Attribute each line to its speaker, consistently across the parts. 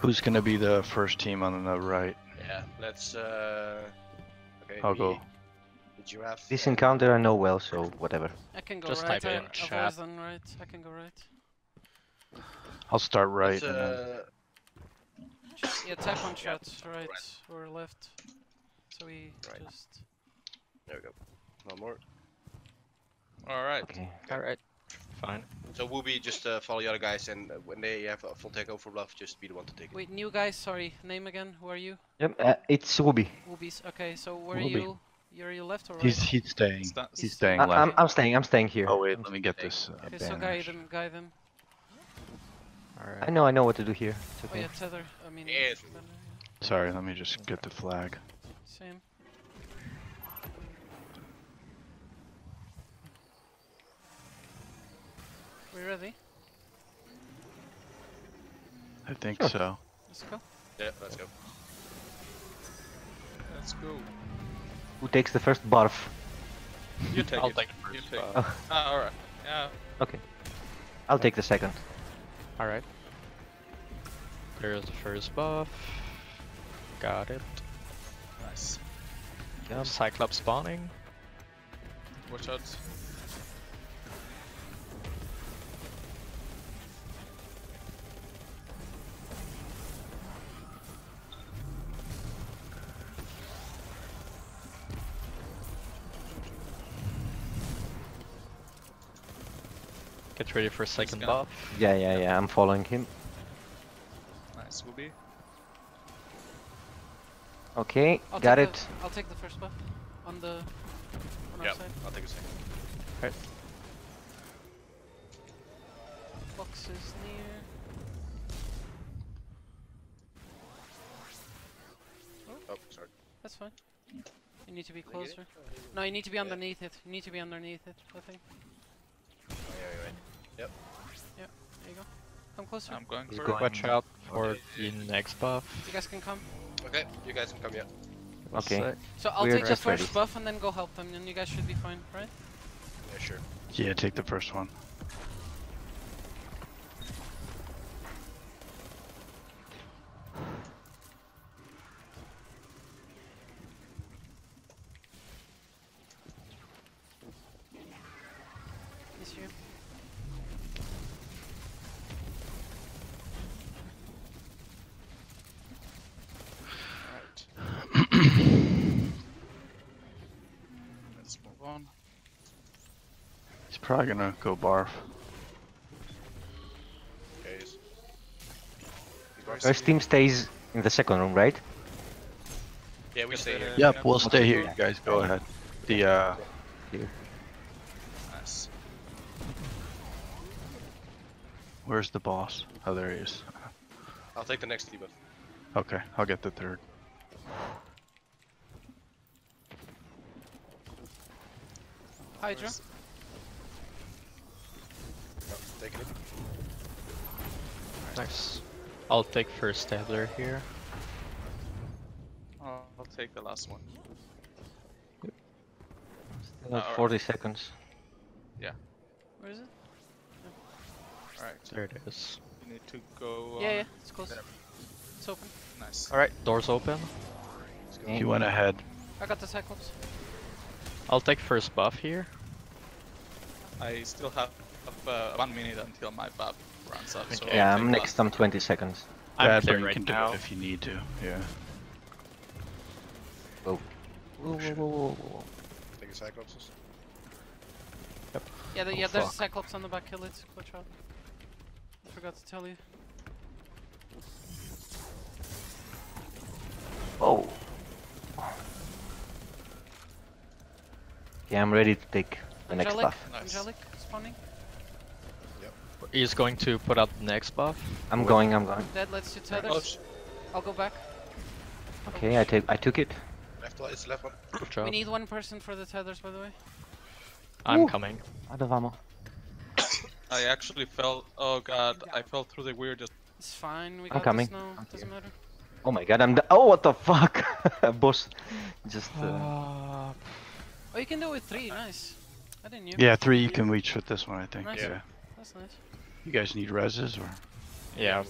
Speaker 1: Who's gonna be the first team on the right?
Speaker 2: Yeah, let's. Uh... Okay,
Speaker 1: I'll
Speaker 2: me,
Speaker 1: go.
Speaker 2: The giraffe.
Speaker 3: This encounter I know well, so whatever.
Speaker 4: I can go
Speaker 5: Just
Speaker 4: right.
Speaker 5: type
Speaker 4: I,
Speaker 5: in
Speaker 4: I've
Speaker 5: chat.
Speaker 4: always done right. I can go right.
Speaker 1: I'll start right.
Speaker 2: Let's,
Speaker 1: then-
Speaker 2: uh,
Speaker 4: Yeah, type on
Speaker 2: Yeah,
Speaker 4: chat, right,
Speaker 2: right.
Speaker 4: or left. So we
Speaker 2: Right.
Speaker 4: just.
Speaker 2: There we go. One more.
Speaker 6: Alright.
Speaker 3: Okay.
Speaker 5: Alright. Fine.
Speaker 2: So Wooby, just uh, follow the other guys, and uh, when they have a full takeover for bluff, just be the one to take it.
Speaker 4: Wait, new guys. Sorry, name again. Who are you?
Speaker 3: Yep, uh, it's Wooby.
Speaker 4: Woobies. Okay, so where are you? You're you left or right?
Speaker 1: He's he's staying.
Speaker 6: Sta-
Speaker 1: He's staying
Speaker 3: I
Speaker 1: left.
Speaker 3: I'm, I'm staying, I'm staying here.
Speaker 1: Oh wait, let me get this. Uh,
Speaker 4: okay, so guide them, guide them.
Speaker 5: Alright.
Speaker 3: I know, I know what to do here. It's
Speaker 4: Oh yeah, tether. I mean.
Speaker 2: Yes.
Speaker 1: Sorry, let me just get the flag.
Speaker 4: yeah. Same. We ready?
Speaker 1: I think
Speaker 3: Sure.
Speaker 1: so.
Speaker 4: Let's go.
Speaker 2: Yeah, let's go.
Speaker 6: Let's go.
Speaker 3: Who takes the first barf?
Speaker 6: You take
Speaker 5: I'll
Speaker 6: it.
Speaker 5: take
Speaker 6: You
Speaker 5: first.
Speaker 6: take
Speaker 5: uh,
Speaker 6: Ah, alright. Yeah.
Speaker 3: Okay. I'll take the second.
Speaker 5: Alright. There's the first buff. Got it.
Speaker 6: Nice.
Speaker 3: Yep.
Speaker 5: Cyclops spawning.
Speaker 6: Watch out.
Speaker 5: Get ready for a
Speaker 6: second
Speaker 5: buff.
Speaker 3: Yeah, yeah, yeah, I'm following him.
Speaker 6: Nice, Wooby.
Speaker 3: Okay,
Speaker 4: I'll
Speaker 3: got it.
Speaker 4: The, I'll take the first buff on the on
Speaker 2: Yeah. I'll take a second.
Speaker 4: Box is near.
Speaker 2: Oh, sorry.
Speaker 4: That's fine. You need to be
Speaker 2: Did I get it?
Speaker 4: closer. No, you need to be underneath it. You need to be underneath it. I think.
Speaker 2: Oh, yeah, you're.
Speaker 4: There you go. Come closer.
Speaker 6: I'm going
Speaker 3: He's
Speaker 6: for
Speaker 3: going.
Speaker 5: Watch out for the next buff.
Speaker 4: You guys can come.
Speaker 2: Okay, you guys can come here.
Speaker 3: Okay.
Speaker 4: So I'll
Speaker 3: We're
Speaker 4: take the first
Speaker 3: ready.
Speaker 4: buff and then go help them, and you guys should be fine, right?
Speaker 2: Yeah, sure.
Speaker 1: Yeah, take the first one.
Speaker 4: This year.
Speaker 6: Alright. Let's move on.
Speaker 1: He's probably gonna go barf.
Speaker 2: Okay. yes. You guys
Speaker 3: First team stays in the second room, right?
Speaker 2: Yeah, we stay here.
Speaker 1: Yep, we'll stay here. You guys go ahead. The uh,
Speaker 3: Here.
Speaker 6: Nice.
Speaker 1: where's the boss? Oh, there he is.
Speaker 2: I'll take the next debuff.
Speaker 1: Okay, I'll get the third.
Speaker 4: Hydra.
Speaker 6: Where's-
Speaker 2: No, taking it.
Speaker 5: Nice. I'll take first stabler here.
Speaker 6: Oh, I'll take the last one.
Speaker 3: Still have
Speaker 6: Alright.
Speaker 3: 40 seconds. Yeah.
Speaker 4: Where is it?
Speaker 6: Alright.
Speaker 5: There it is.
Speaker 6: You need to go.
Speaker 4: Yeah,
Speaker 6: uh,
Speaker 4: yeah, it's close.
Speaker 6: there.
Speaker 4: It's open.
Speaker 6: Nice.
Speaker 5: Alright, doors open.
Speaker 2: Let's go.
Speaker 3: Okay.
Speaker 1: He went ahead.
Speaker 4: I got the Cyclops.
Speaker 5: I'll take first buff here.
Speaker 6: I still have, have uh, one minute until my buff runs up. So
Speaker 3: Yeah,
Speaker 6: I'll
Speaker 3: I'm
Speaker 6: take
Speaker 3: next
Speaker 6: last.
Speaker 3: on 20 seconds.
Speaker 5: I'm
Speaker 1: Bad,
Speaker 5: clear right
Speaker 1: can do
Speaker 5: now.
Speaker 1: it if you need to. Yeah.
Speaker 3: Whoa. Whoa, whoa, whoa, whoa, whoa.
Speaker 2: Take a Cyclops. Yep.
Speaker 4: Yeah, the,
Speaker 1: Oh,
Speaker 4: yeah. There's a. Cyclops on the back. Kill it. Watch out. I forgot to tell you.
Speaker 3: Oh. Yeah, I'm ready to take the next buff.
Speaker 6: Nice.
Speaker 4: Angelic spawning.
Speaker 5: He's going to put out the next buff.
Speaker 3: I'm going, I'm going.
Speaker 4: Dead. Let's do
Speaker 6: Oh,
Speaker 4: tethers. I'll go back.
Speaker 3: Okay, I take, I took it.
Speaker 2: Left one, it's left one.
Speaker 5: Good job.
Speaker 4: We need one person for the tethers, by the way.
Speaker 5: I'm
Speaker 3: Ooh.
Speaker 5: coming.
Speaker 3: Out of ammo.
Speaker 6: I actually fell. Oh god, I fell through the weirdest.
Speaker 4: It's fine. We
Speaker 3: I'm
Speaker 4: got
Speaker 3: coming.
Speaker 4: this now.
Speaker 3: I'm
Speaker 4: Doesn't
Speaker 3: here.
Speaker 4: matter.
Speaker 3: Oh my god, I'm the- Oh, what the fuck? Boss. Just, uh,
Speaker 5: Uh,
Speaker 4: Oh, you can do it with three. Nice. I didn't know.
Speaker 1: Yeah, three you can reach with this one, I think.
Speaker 4: Nice.
Speaker 1: Yeah.
Speaker 4: That's nice.
Speaker 1: You guys need reses or?
Speaker 5: yeah.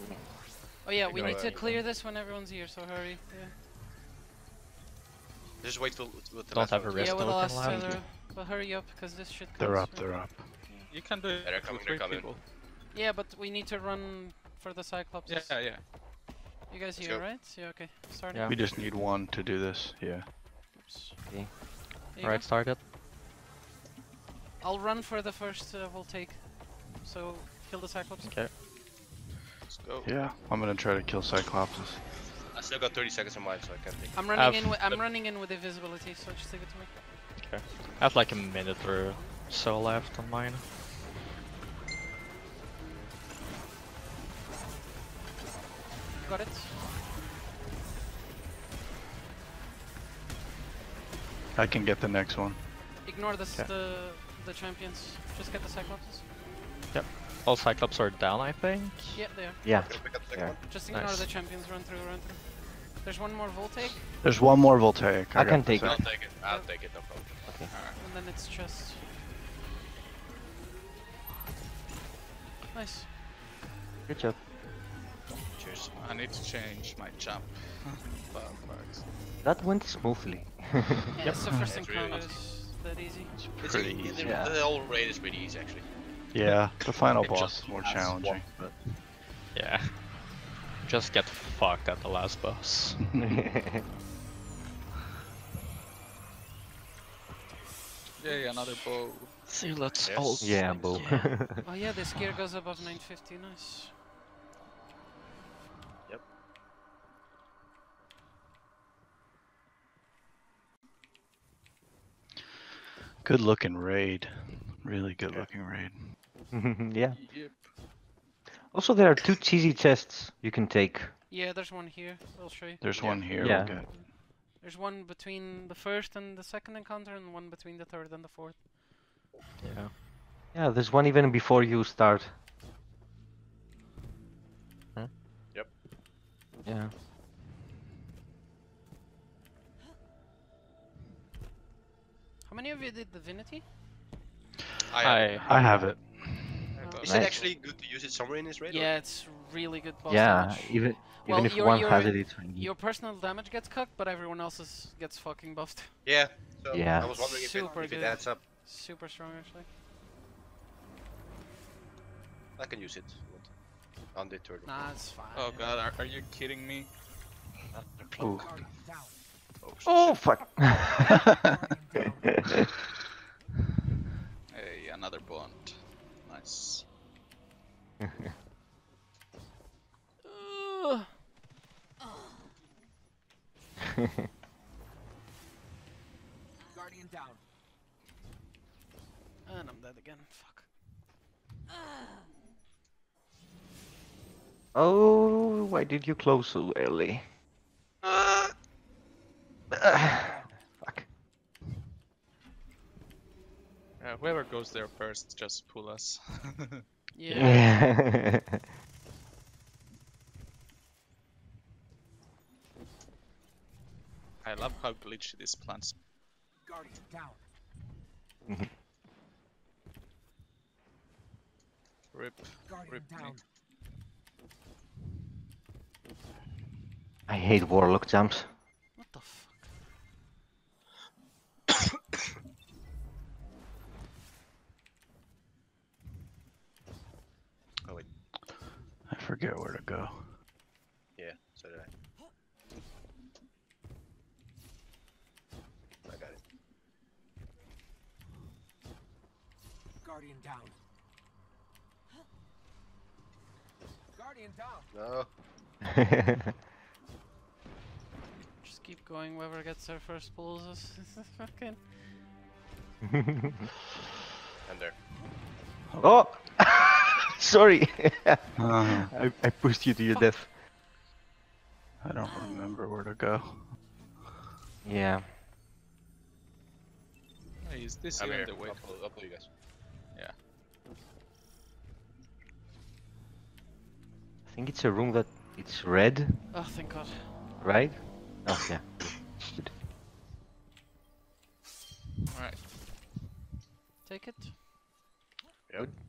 Speaker 4: Oh yeah, we need to clear this when everyone's here, so hurry. Yeah,
Speaker 2: Just wait till with the
Speaker 5: Don't
Speaker 2: last
Speaker 5: have a
Speaker 2: one.
Speaker 5: Rest
Speaker 4: yeah with the
Speaker 5: token
Speaker 4: last
Speaker 5: left.
Speaker 4: But hurry up, because this shit
Speaker 1: They're up, they're up.
Speaker 6: You can do it
Speaker 2: they're coming,
Speaker 6: three
Speaker 2: they're coming.
Speaker 6: people.
Speaker 4: Yeah, but we need to run for the Cyclops.
Speaker 6: Yeah, yeah.
Speaker 4: You guys
Speaker 2: Let's
Speaker 4: here,
Speaker 2: go.
Speaker 4: right? Yeah, okay. Starting.
Speaker 5: Yeah.
Speaker 1: We just need one to do this, yeah.
Speaker 4: Oops.
Speaker 3: Okay.
Speaker 4: There you
Speaker 5: Alright,
Speaker 4: go.
Speaker 5: started.
Speaker 4: I'll run for the first uh, take. So kill the Cyclops.
Speaker 5: Okay.
Speaker 6: Let's go.
Speaker 1: Yeah, I'm gonna try to kill Cyclopses.
Speaker 2: I still got 30 seconds on mine, so I can't take.
Speaker 4: I'm running
Speaker 5: Have-
Speaker 4: in. With, I'm running in with invisibility, so just leave it to me.
Speaker 5: Okay. I have like a minute or so left on mine.
Speaker 4: Got it.
Speaker 1: I can get the next one.
Speaker 4: Ignore this, the the champions. Just get the Cyclops.
Speaker 5: All Cyclops are down, I think.
Speaker 4: Yeah, they are.
Speaker 3: Yeah.
Speaker 2: Go pick up the second
Speaker 3: Yeah.
Speaker 4: Just ignore
Speaker 5: Nice.
Speaker 4: the champions. Run through. Run through. There's one more Voltaic,
Speaker 1: There's one more Voltaic.
Speaker 3: I
Speaker 1: got
Speaker 3: can take
Speaker 1: second.
Speaker 2: I'll take it. I'll take it. No problem. Okay.
Speaker 4: and then it's just. Nice.
Speaker 3: Good job.
Speaker 2: Cheers.
Speaker 6: I need to change my jump.
Speaker 3: That went smoothly.
Speaker 4: Yeah, it's the first
Speaker 2: It's really
Speaker 4: encounter
Speaker 2: nice.
Speaker 4: is that easy.
Speaker 2: It's
Speaker 1: Pretty easy.
Speaker 2: The,
Speaker 3: Yeah.
Speaker 2: the whole raid is pretty easy, actually.
Speaker 1: Yeah, the final
Speaker 2: It
Speaker 1: boss is more challenging.
Speaker 2: one.
Speaker 1: But
Speaker 5: Yeah. Just get fucked at the last boss.
Speaker 6: Yay, another bow.
Speaker 5: See, let's
Speaker 2: Yes.
Speaker 5: all.
Speaker 3: yeah, Bo.
Speaker 4: Oh yeah, this gear goes above 950. Nice. Yep.
Speaker 1: Good looking raid. Really good
Speaker 2: Yeah.
Speaker 1: looking raid.
Speaker 3: yeah.
Speaker 6: Yep.
Speaker 3: Also, there are two cheesy chests you can take.
Speaker 4: Yeah, there's one here. I'll show you.
Speaker 1: There's
Speaker 2: Yeah.
Speaker 1: one here.
Speaker 3: Yeah.
Speaker 1: We'll.
Speaker 4: There's one between the first and the second encounter, and one between the third and the fourth.
Speaker 5: Yeah.
Speaker 3: Yeah, there's one even before you start.
Speaker 5: Huh?
Speaker 2: Yep.
Speaker 3: Yeah.
Speaker 4: How many of you did Divinity?
Speaker 2: I,
Speaker 5: I,
Speaker 1: I have it.
Speaker 2: Is
Speaker 3: Nice.
Speaker 2: it actually good to use it somewhere in this raid? or-
Speaker 4: Yeah, it's really good boss
Speaker 3: yeah,
Speaker 4: damage.
Speaker 3: even
Speaker 4: Well,
Speaker 3: even if
Speaker 4: your-
Speaker 3: one
Speaker 4: your-
Speaker 3: has it, it's really
Speaker 4: Your personal damage gets cut, but everyone else's gets fucking buffed.
Speaker 2: Yeah. So
Speaker 3: Yeah.
Speaker 2: I was wondering if, it,
Speaker 4: Super
Speaker 2: if it
Speaker 4: good.
Speaker 2: adds up.
Speaker 4: Super strong, actually.
Speaker 2: I can use it on the turtle.
Speaker 4: Nah, it's fine.
Speaker 6: Oh god, are, are you kidding me?
Speaker 3: Ooh.
Speaker 2: Oh,
Speaker 3: Oh fuck!
Speaker 6: Hey, another bond. Nice.
Speaker 4: Ugh.
Speaker 7: Guardian down.
Speaker 4: And I'm dead again. Fuck.
Speaker 3: oh, why did you close so early?
Speaker 2: Uh,
Speaker 3: fuck.
Speaker 6: Yeah, whoever goes there first, just pull us.
Speaker 4: Yeah.
Speaker 3: Yeah.
Speaker 6: I love how glitchy this plant's.
Speaker 7: Guardian down.
Speaker 6: Rip.
Speaker 7: Guardian
Speaker 6: Rip me.
Speaker 7: down.
Speaker 3: I hate warlock jumps.
Speaker 4: What the fuck?
Speaker 1: Forget where to go.
Speaker 2: Yeah. So did I. I got it.
Speaker 7: Guardian down. Guardian down.
Speaker 2: No.
Speaker 4: Just keep going. Whoever gets their first pulls is fucking.
Speaker 2: I'm there.
Speaker 3: oh! Sorry!
Speaker 1: Uh,
Speaker 3: I, I pushed you to your death.
Speaker 1: I don't remember where to go.
Speaker 3: Yeah.
Speaker 6: Hey, is this
Speaker 2: I'm
Speaker 6: even
Speaker 2: here.
Speaker 6: the way?
Speaker 2: I'll pull, I'll pull you guys. Yeah.
Speaker 3: I think it's a room that it's red,
Speaker 4: Oh, thank god.
Speaker 3: right? Oh yeah. Good.
Speaker 6: Alright,
Speaker 4: Take it.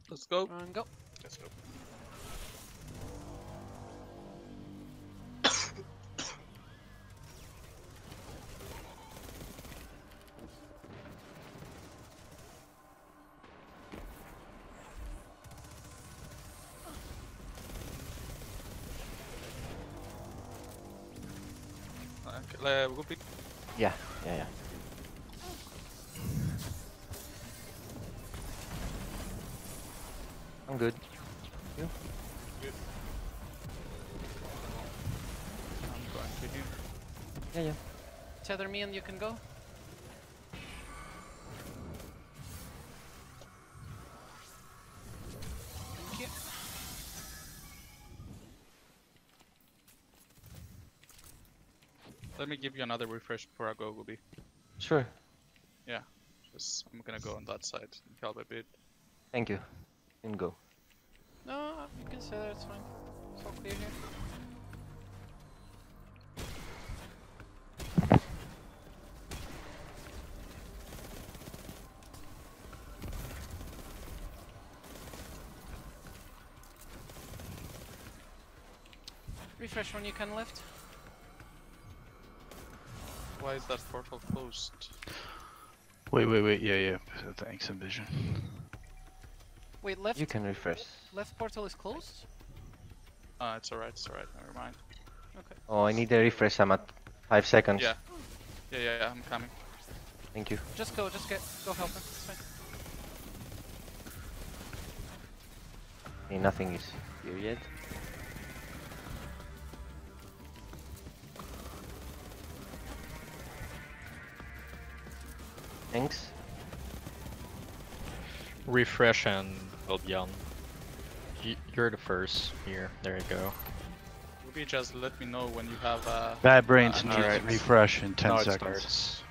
Speaker 6: let's go.
Speaker 4: And go
Speaker 2: let's go.
Speaker 3: Yeah, yeah, yeah. I'm good.
Speaker 6: I'm going to him.
Speaker 3: Yeah, yeah.
Speaker 4: Tether me and you can go. Thank you.
Speaker 6: Let me give you another refresh before I go, Gubi.
Speaker 3: Sure. Yeah.
Speaker 6: Just I'm gonna go on that side and help a bit.
Speaker 3: Thank you. And go.
Speaker 4: No, you can stay there, it's fine. It's all clear here. Refresh when you can left.
Speaker 6: Why is that portal closed?
Speaker 1: Wait, wait, wait. Yeah, yeah. Thanks, Envision.
Speaker 4: Wait, left
Speaker 3: You can refresh.
Speaker 4: left portal is closed?
Speaker 6: Ah, it's alright, it's alright, never mind.
Speaker 4: Okay.
Speaker 3: Oh, I need a refresh. I'm at five seconds.
Speaker 6: Yeah. Yeah, yeah, yeah, I'm coming.
Speaker 3: Thank you.
Speaker 4: Just go, just get go help him. It's fine.
Speaker 3: Okay, nothing is here yet. Thanks.
Speaker 5: Refresh and we'll be on. Y- You're the first here. There you go.
Speaker 6: Gubi, just let me know when you have uh
Speaker 1: Bad brains
Speaker 6: Uh,
Speaker 1: needs
Speaker 5: alright.
Speaker 1: refresh in 10
Speaker 5: Now
Speaker 1: seconds.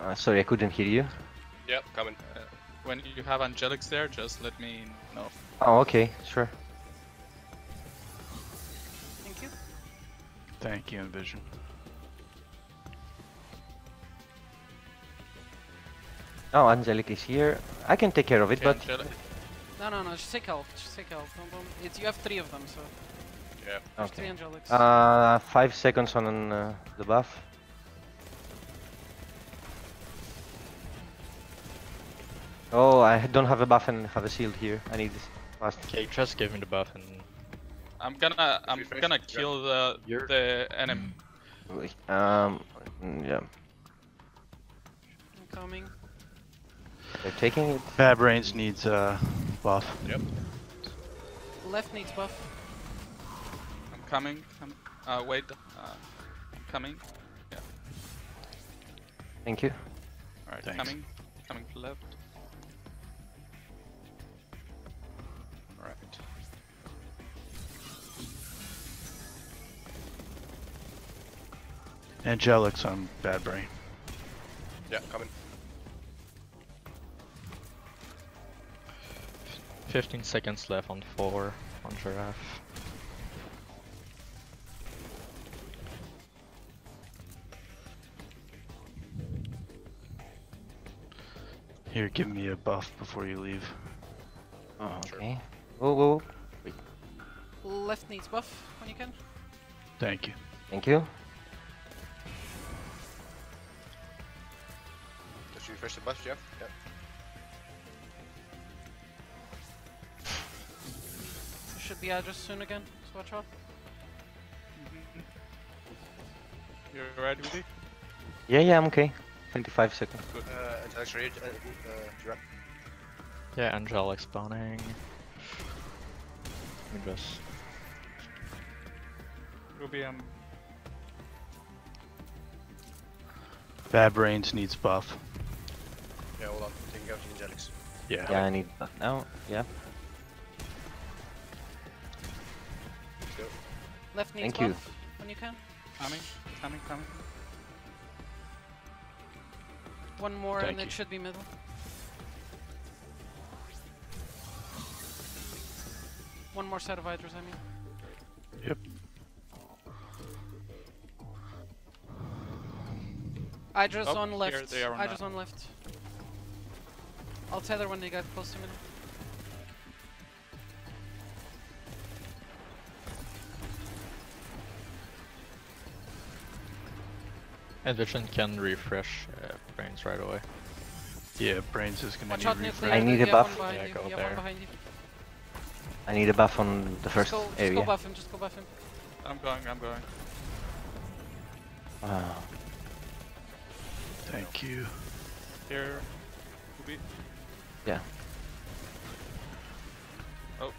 Speaker 3: Uh, sorry, I couldn't hear you.
Speaker 2: Yep, coming.
Speaker 6: uh, when you have Angelics there, just let me know.
Speaker 3: Oh, okay, sure.
Speaker 4: Thank you.
Speaker 1: Thank you, Envision.
Speaker 3: Oh, Angelic is here. I can take care of it,
Speaker 6: Okay,
Speaker 3: but
Speaker 6: Angelic.
Speaker 4: No, no, no. Just take health, Just take health. Don't, don't. It's you have three of them, so
Speaker 2: Yeah.
Speaker 4: there's three angelics.
Speaker 3: Uh, five seconds on uh, the buff. Oh, I don't have a buff and have a shield here. I need this fast.
Speaker 5: Okay, just give me the buff and
Speaker 6: I'm gonna I'm gonna kill the
Speaker 5: You're-
Speaker 6: the enemy.
Speaker 3: Um, yeah,
Speaker 4: I'm coming.
Speaker 3: They're taking it.
Speaker 1: Bad brains needs uh, buff.
Speaker 2: Yep.
Speaker 4: Left needs buff.
Speaker 6: I'm coming. I'm, uh, wait. Uh, I'm coming.
Speaker 3: Thank you.
Speaker 6: Alright, coming. Coming to left. Alright.
Speaker 1: Angelics on bad brain.
Speaker 2: Yeah, coming.
Speaker 5: 15 seconds left on 4 on Giraffe.
Speaker 1: Here, give me a buff before you leave.
Speaker 3: Oh, okay. Whoa, whoa. whoa.
Speaker 4: Left needs buff when you can.
Speaker 1: Thank you.
Speaker 3: Thank you.
Speaker 2: Just refresh the bus, Jeff. Yeah.
Speaker 4: There should be address soon again. So watch out.
Speaker 6: You ready with it?
Speaker 3: Yeah, yeah, I'm okay. 25 seconds.
Speaker 6: Good.
Speaker 2: Uh, Angelics ready. Uh, uh, Giraffe.
Speaker 5: Yeah, Angelic spawning. Let me just.
Speaker 6: Ruby, um,
Speaker 1: Bad brains needs buff.
Speaker 2: Yeah, hold on. Taking out the Angelics.
Speaker 1: Yeah.
Speaker 3: Yeah, I need that now. Yeah.
Speaker 4: Left needs
Speaker 3: Thank you.
Speaker 4: when you can.
Speaker 6: coming, coming, coming.
Speaker 4: One more
Speaker 1: Thank
Speaker 4: and
Speaker 1: you.
Speaker 4: it should be middle. One more set of hydras, I mean.
Speaker 1: Yep.
Speaker 4: Hydras
Speaker 6: Oh,
Speaker 4: on left.
Speaker 6: they on
Speaker 4: Hydras
Speaker 6: that.
Speaker 4: on left. I'll tether when they get close to middle.
Speaker 5: Envision can refresh uh, brains right away.
Speaker 1: Yeah, brains is gonna
Speaker 4: Watch
Speaker 1: need
Speaker 4: out nuclear.
Speaker 3: I need a buff.
Speaker 4: One
Speaker 5: Yeah, go
Speaker 4: you
Speaker 5: there.
Speaker 3: I need a buff on the
Speaker 4: Just
Speaker 3: first
Speaker 4: go, just
Speaker 3: area.
Speaker 4: go buff him. Just go buff him.
Speaker 6: I'm going, I'm going.
Speaker 3: Wow.
Speaker 1: Thank you.
Speaker 6: Here. Ubi.
Speaker 3: Yeah.
Speaker 6: Oh,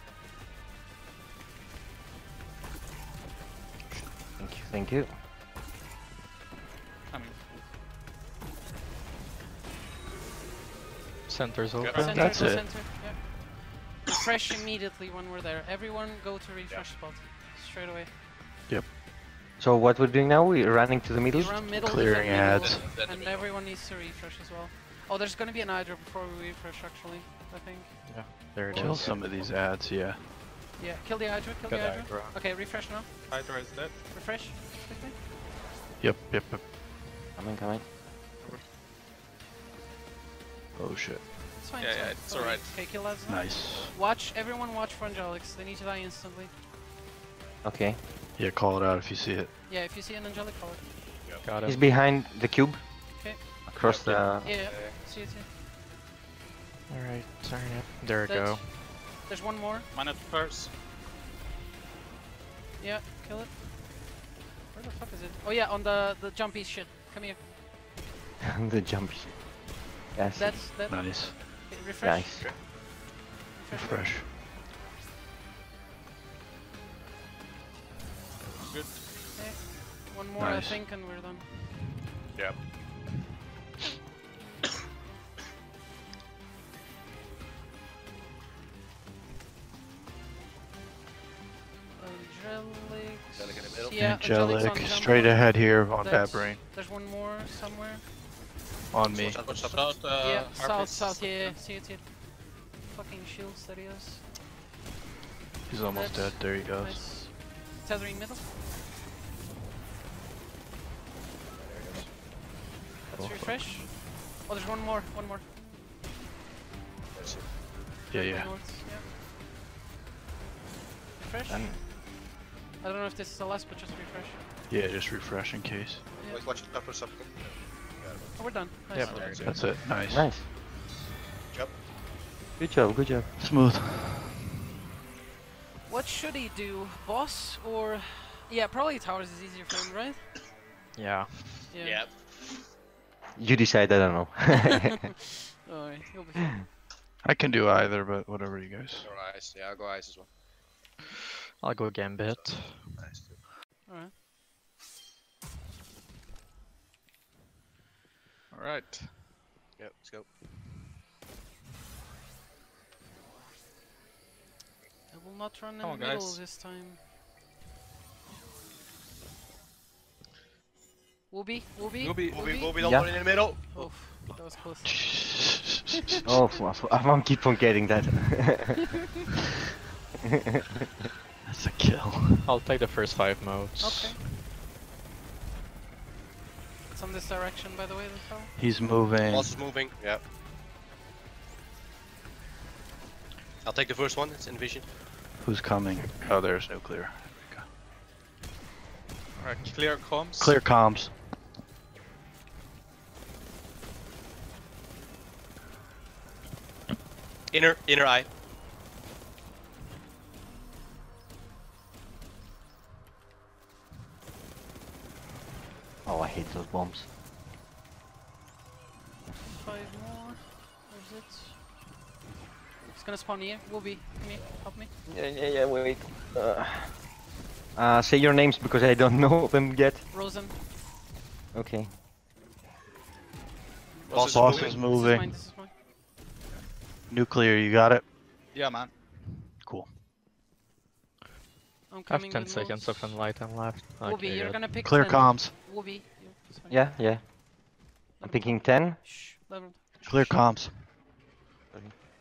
Speaker 3: Thank you, thank you.
Speaker 5: Center's open.
Speaker 4: Center,
Speaker 1: That's it.
Speaker 4: Center. Yeah. Refresh immediately when we're there. Everyone go to refresh spot. Straight away. Yep.
Speaker 3: So what we're doing now, we're running to the middle?
Speaker 4: Run middle,
Speaker 1: Clearing
Speaker 4: middle, middle,
Speaker 1: ads.
Speaker 2: Then the
Speaker 4: and everyone needs to refresh as well. Oh, there's gonna be an Hydra before we refresh actually, I think.
Speaker 5: Yeah, there it
Speaker 1: Kill
Speaker 5: is.
Speaker 1: some of these ads, yeah.
Speaker 4: Yeah, kill the Hydra, kill
Speaker 5: Got
Speaker 4: the Hydra.
Speaker 5: Hydra.
Speaker 4: Okay, refresh now.
Speaker 6: Hydra is dead.
Speaker 4: Refresh. quickly.
Speaker 1: Yep, yep, yep.
Speaker 3: Coming, coming.
Speaker 1: Oh shit.
Speaker 4: It's fine.
Speaker 6: Yeah,
Speaker 4: it's
Speaker 6: yeah,
Speaker 4: fine.
Speaker 6: it's alright.
Speaker 4: Okay, kill lads.
Speaker 1: Nice.
Speaker 4: Watch, everyone watch for Angelics. They need to die instantly.
Speaker 3: Okay.
Speaker 1: Yeah, call it out if you see it.
Speaker 4: Yeah, if you see an Angelic, call it.
Speaker 5: Got
Speaker 3: He's behind the cube.
Speaker 4: Okay.
Speaker 3: Across the...
Speaker 4: Yeah, yeah. See it, see it.
Speaker 5: Alright, sorry. There we
Speaker 4: Dead.
Speaker 5: go.
Speaker 4: There's one more.
Speaker 6: Minute first.
Speaker 4: Yeah, kill it. Where the fuck is it? Oh yeah, on the the jumpy shit. Come here.
Speaker 3: the jump. shit. Yes.
Speaker 4: That's that.
Speaker 1: Nice.
Speaker 4: Okay, refresh.
Speaker 3: Nice.
Speaker 4: Refresh.
Speaker 1: Fresh.
Speaker 6: Good.
Speaker 4: Okay. One more,
Speaker 1: Nice.
Speaker 4: I think, and we're done.
Speaker 2: Yep.
Speaker 4: Angelic.
Speaker 2: Angelic in the middle.
Speaker 4: Yeah, Angelic's
Speaker 1: Angelic, straight ahead here on
Speaker 4: That's-
Speaker 1: Bad Brain.
Speaker 4: There's one more somewhere.
Speaker 1: On me.
Speaker 2: Watch out, watch out.
Speaker 6: South, uh,
Speaker 4: yeah, south,
Speaker 6: harvest.
Speaker 4: south. Yeah, yeah, see it, see it. Fucking shields that he has.
Speaker 1: He's almost
Speaker 4: That's
Speaker 1: dead. There he goes.
Speaker 4: Nice. Tethering middle. Let's refresh. Oh, there's one more, one more.
Speaker 1: Yeah, yeah.
Speaker 4: North, yeah. Refresh.
Speaker 3: Done.
Speaker 4: I don't know if this is the last, but just refresh.
Speaker 1: Yeah, just refresh in case.
Speaker 4: Yeah.
Speaker 2: Wait, watch out for something.
Speaker 4: Oh, we're done. Nice.
Speaker 5: Yeah, there.
Speaker 1: That's it. Nice.
Speaker 3: Nice.
Speaker 2: Yep.
Speaker 3: Good job, good job.
Speaker 1: Smooth.
Speaker 4: What should he do? Boss or... Yeah, probably towers is easier for him, right?
Speaker 5: Yeah.
Speaker 4: Yeah.
Speaker 2: Yeah.
Speaker 3: You decide, I don't know.
Speaker 4: Alright, he'll be fine.
Speaker 1: I can do either, but whatever you guys.
Speaker 2: Or ice. Yeah, I'll go ice as well.
Speaker 5: I'll go Gambit.
Speaker 2: Nice.
Speaker 4: Alright.
Speaker 2: Yep, let's go.
Speaker 4: I will not run in
Speaker 6: Come on,
Speaker 4: the middle
Speaker 6: guys.
Speaker 4: this time. Wooby, Wooby,
Speaker 6: Wooby,
Speaker 2: Bobby, Bobby, don't
Speaker 3: Yeah.
Speaker 2: run in the middle.
Speaker 4: Oof, that was close.
Speaker 3: oh, f- f- I won't keep on getting that.
Speaker 1: That's a kill.
Speaker 5: I'll take the first five motes.
Speaker 4: Okay. It's on this direction, by the way, the tower.
Speaker 1: He's moving.
Speaker 2: Boss is moving. Yeah. I'll take the first one. It's in vision.
Speaker 1: Who's coming? Oh, there's nuclear.
Speaker 6: Alright, clear comms.
Speaker 1: Clear comms.
Speaker 2: Inner, inner eye.
Speaker 3: Oh, I hate those bombs.
Speaker 4: Five more. Where's it? It's gonna spawn here. Wooby, come here, help me.
Speaker 3: Yeah, yeah, yeah, wait. Uh, uh, say your names because I don't know them yet.
Speaker 4: Rozen.
Speaker 3: Okay.
Speaker 2: Boss,
Speaker 1: Boss
Speaker 2: is
Speaker 1: is
Speaker 2: moving.
Speaker 4: This is mine, this is mine.
Speaker 1: Nuclear, you got it?
Speaker 6: Yeah, man.
Speaker 1: Cool.
Speaker 4: I'm
Speaker 5: I have 10 seconds
Speaker 4: motes.
Speaker 5: of enlighten left.
Speaker 4: Wooby,
Speaker 5: Okay,
Speaker 4: you're
Speaker 5: good.
Speaker 4: gonna pick
Speaker 1: Clear
Speaker 4: 10.
Speaker 1: comms.
Speaker 4: Wooby. yeah.
Speaker 3: Yeah, yeah. I'm picking 10.
Speaker 4: Shh, let
Speaker 1: Clear
Speaker 4: shh.
Speaker 1: comms.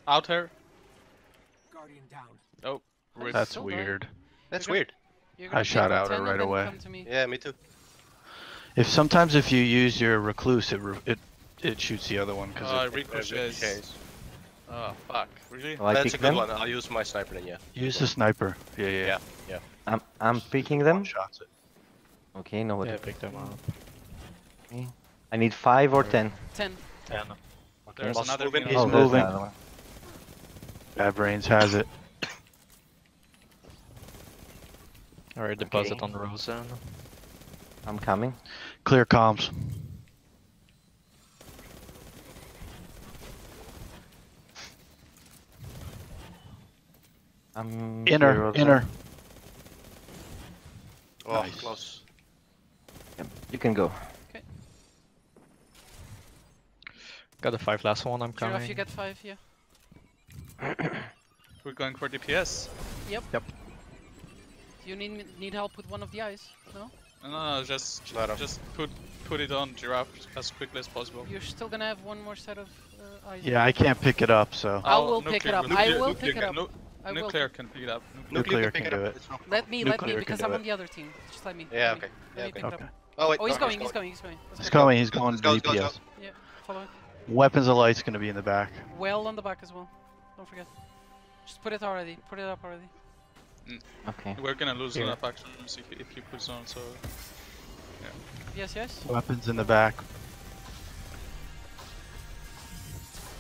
Speaker 6: Out here.
Speaker 7: Guardian down.
Speaker 6: Oh,
Speaker 4: That's.
Speaker 1: That's
Speaker 4: still dying.
Speaker 1: weird.
Speaker 2: That's
Speaker 4: You're gonna-
Speaker 2: weird.
Speaker 1: I
Speaker 4: gonna
Speaker 1: shot
Speaker 4: pick
Speaker 1: out it
Speaker 4: 10 and
Speaker 1: right away.
Speaker 4: come to me.
Speaker 2: Yeah, me too.
Speaker 1: If sometimes if you use your recluse, it re- it it shoots the other one because
Speaker 6: Uh,
Speaker 1: it
Speaker 6: ricochets. Oh, fuck. Really?
Speaker 3: Oh,
Speaker 2: That's a good
Speaker 3: them.
Speaker 2: one. I'll use my sniper then. Yeah.
Speaker 1: use the sniper. Yeah, yeah.
Speaker 2: Yeah. Yeah.
Speaker 3: I'm, I'm picking them.
Speaker 1: Shots it.
Speaker 3: Okay, no, what?
Speaker 5: Yeah, pick them up.
Speaker 3: I need 5 or 10.
Speaker 4: 10.
Speaker 5: 10.
Speaker 6: There's
Speaker 2: Boss
Speaker 6: another
Speaker 2: moving.
Speaker 1: He's
Speaker 3: oh, there's
Speaker 1: moving.
Speaker 3: another one.
Speaker 1: Bad brains has it.
Speaker 5: Alright, deposit
Speaker 3: Okay.
Speaker 5: on Rozen.
Speaker 3: I'm coming.
Speaker 1: Clear comms.
Speaker 3: I'm
Speaker 1: Inner, inner.
Speaker 2: Oh,
Speaker 1: Nice.
Speaker 2: close.
Speaker 3: Yep, You can go. Okay.
Speaker 5: Got the five last one, I'm coming.
Speaker 4: Giraffe,
Speaker 5: coming.
Speaker 4: you get five, yeah.
Speaker 6: We're going for DPS. Yep. Yep.
Speaker 4: Do you need need help with one of the eyes? No?
Speaker 6: No, no, no, just
Speaker 2: No, no.
Speaker 6: just put put it on giraffe as quickly as possible.
Speaker 4: You're still gonna have one more set of uh, eyes.
Speaker 1: Yeah, I can't pick it up, so.
Speaker 4: I will pick it up. I will pick it up.
Speaker 6: Nu-
Speaker 4: I will.
Speaker 6: nuclear can pick it up.
Speaker 1: Nuclear
Speaker 2: pick
Speaker 1: can
Speaker 2: it
Speaker 1: do
Speaker 2: up,
Speaker 1: it.
Speaker 2: it's no problem.
Speaker 4: Let me, let me, because I'm
Speaker 1: it.
Speaker 4: on the other team. Just let me.
Speaker 2: Yeah,
Speaker 4: let me.
Speaker 2: okay.
Speaker 4: Let
Speaker 2: Yeah,
Speaker 4: me
Speaker 2: okay.
Speaker 4: pick it
Speaker 1: Okay.
Speaker 4: up.
Speaker 2: Oh wait,
Speaker 4: Oh, he's
Speaker 2: no,
Speaker 4: going, he's going, he's going. Let's
Speaker 1: He's
Speaker 4: going,
Speaker 1: coming, he's going to
Speaker 2: Goes, goes,
Speaker 1: DPS.
Speaker 2: goes.
Speaker 4: Yeah, follow it.
Speaker 1: Weapons of light's gonna be in the back.
Speaker 4: Well on the back as well. Don't forget. Just put it already. Put it up already. Mm.
Speaker 3: Okay.
Speaker 6: We're gonna lose
Speaker 3: Here.
Speaker 6: enough actions if, if he puts on. So
Speaker 4: Yes, yes.
Speaker 1: Weapons in the back.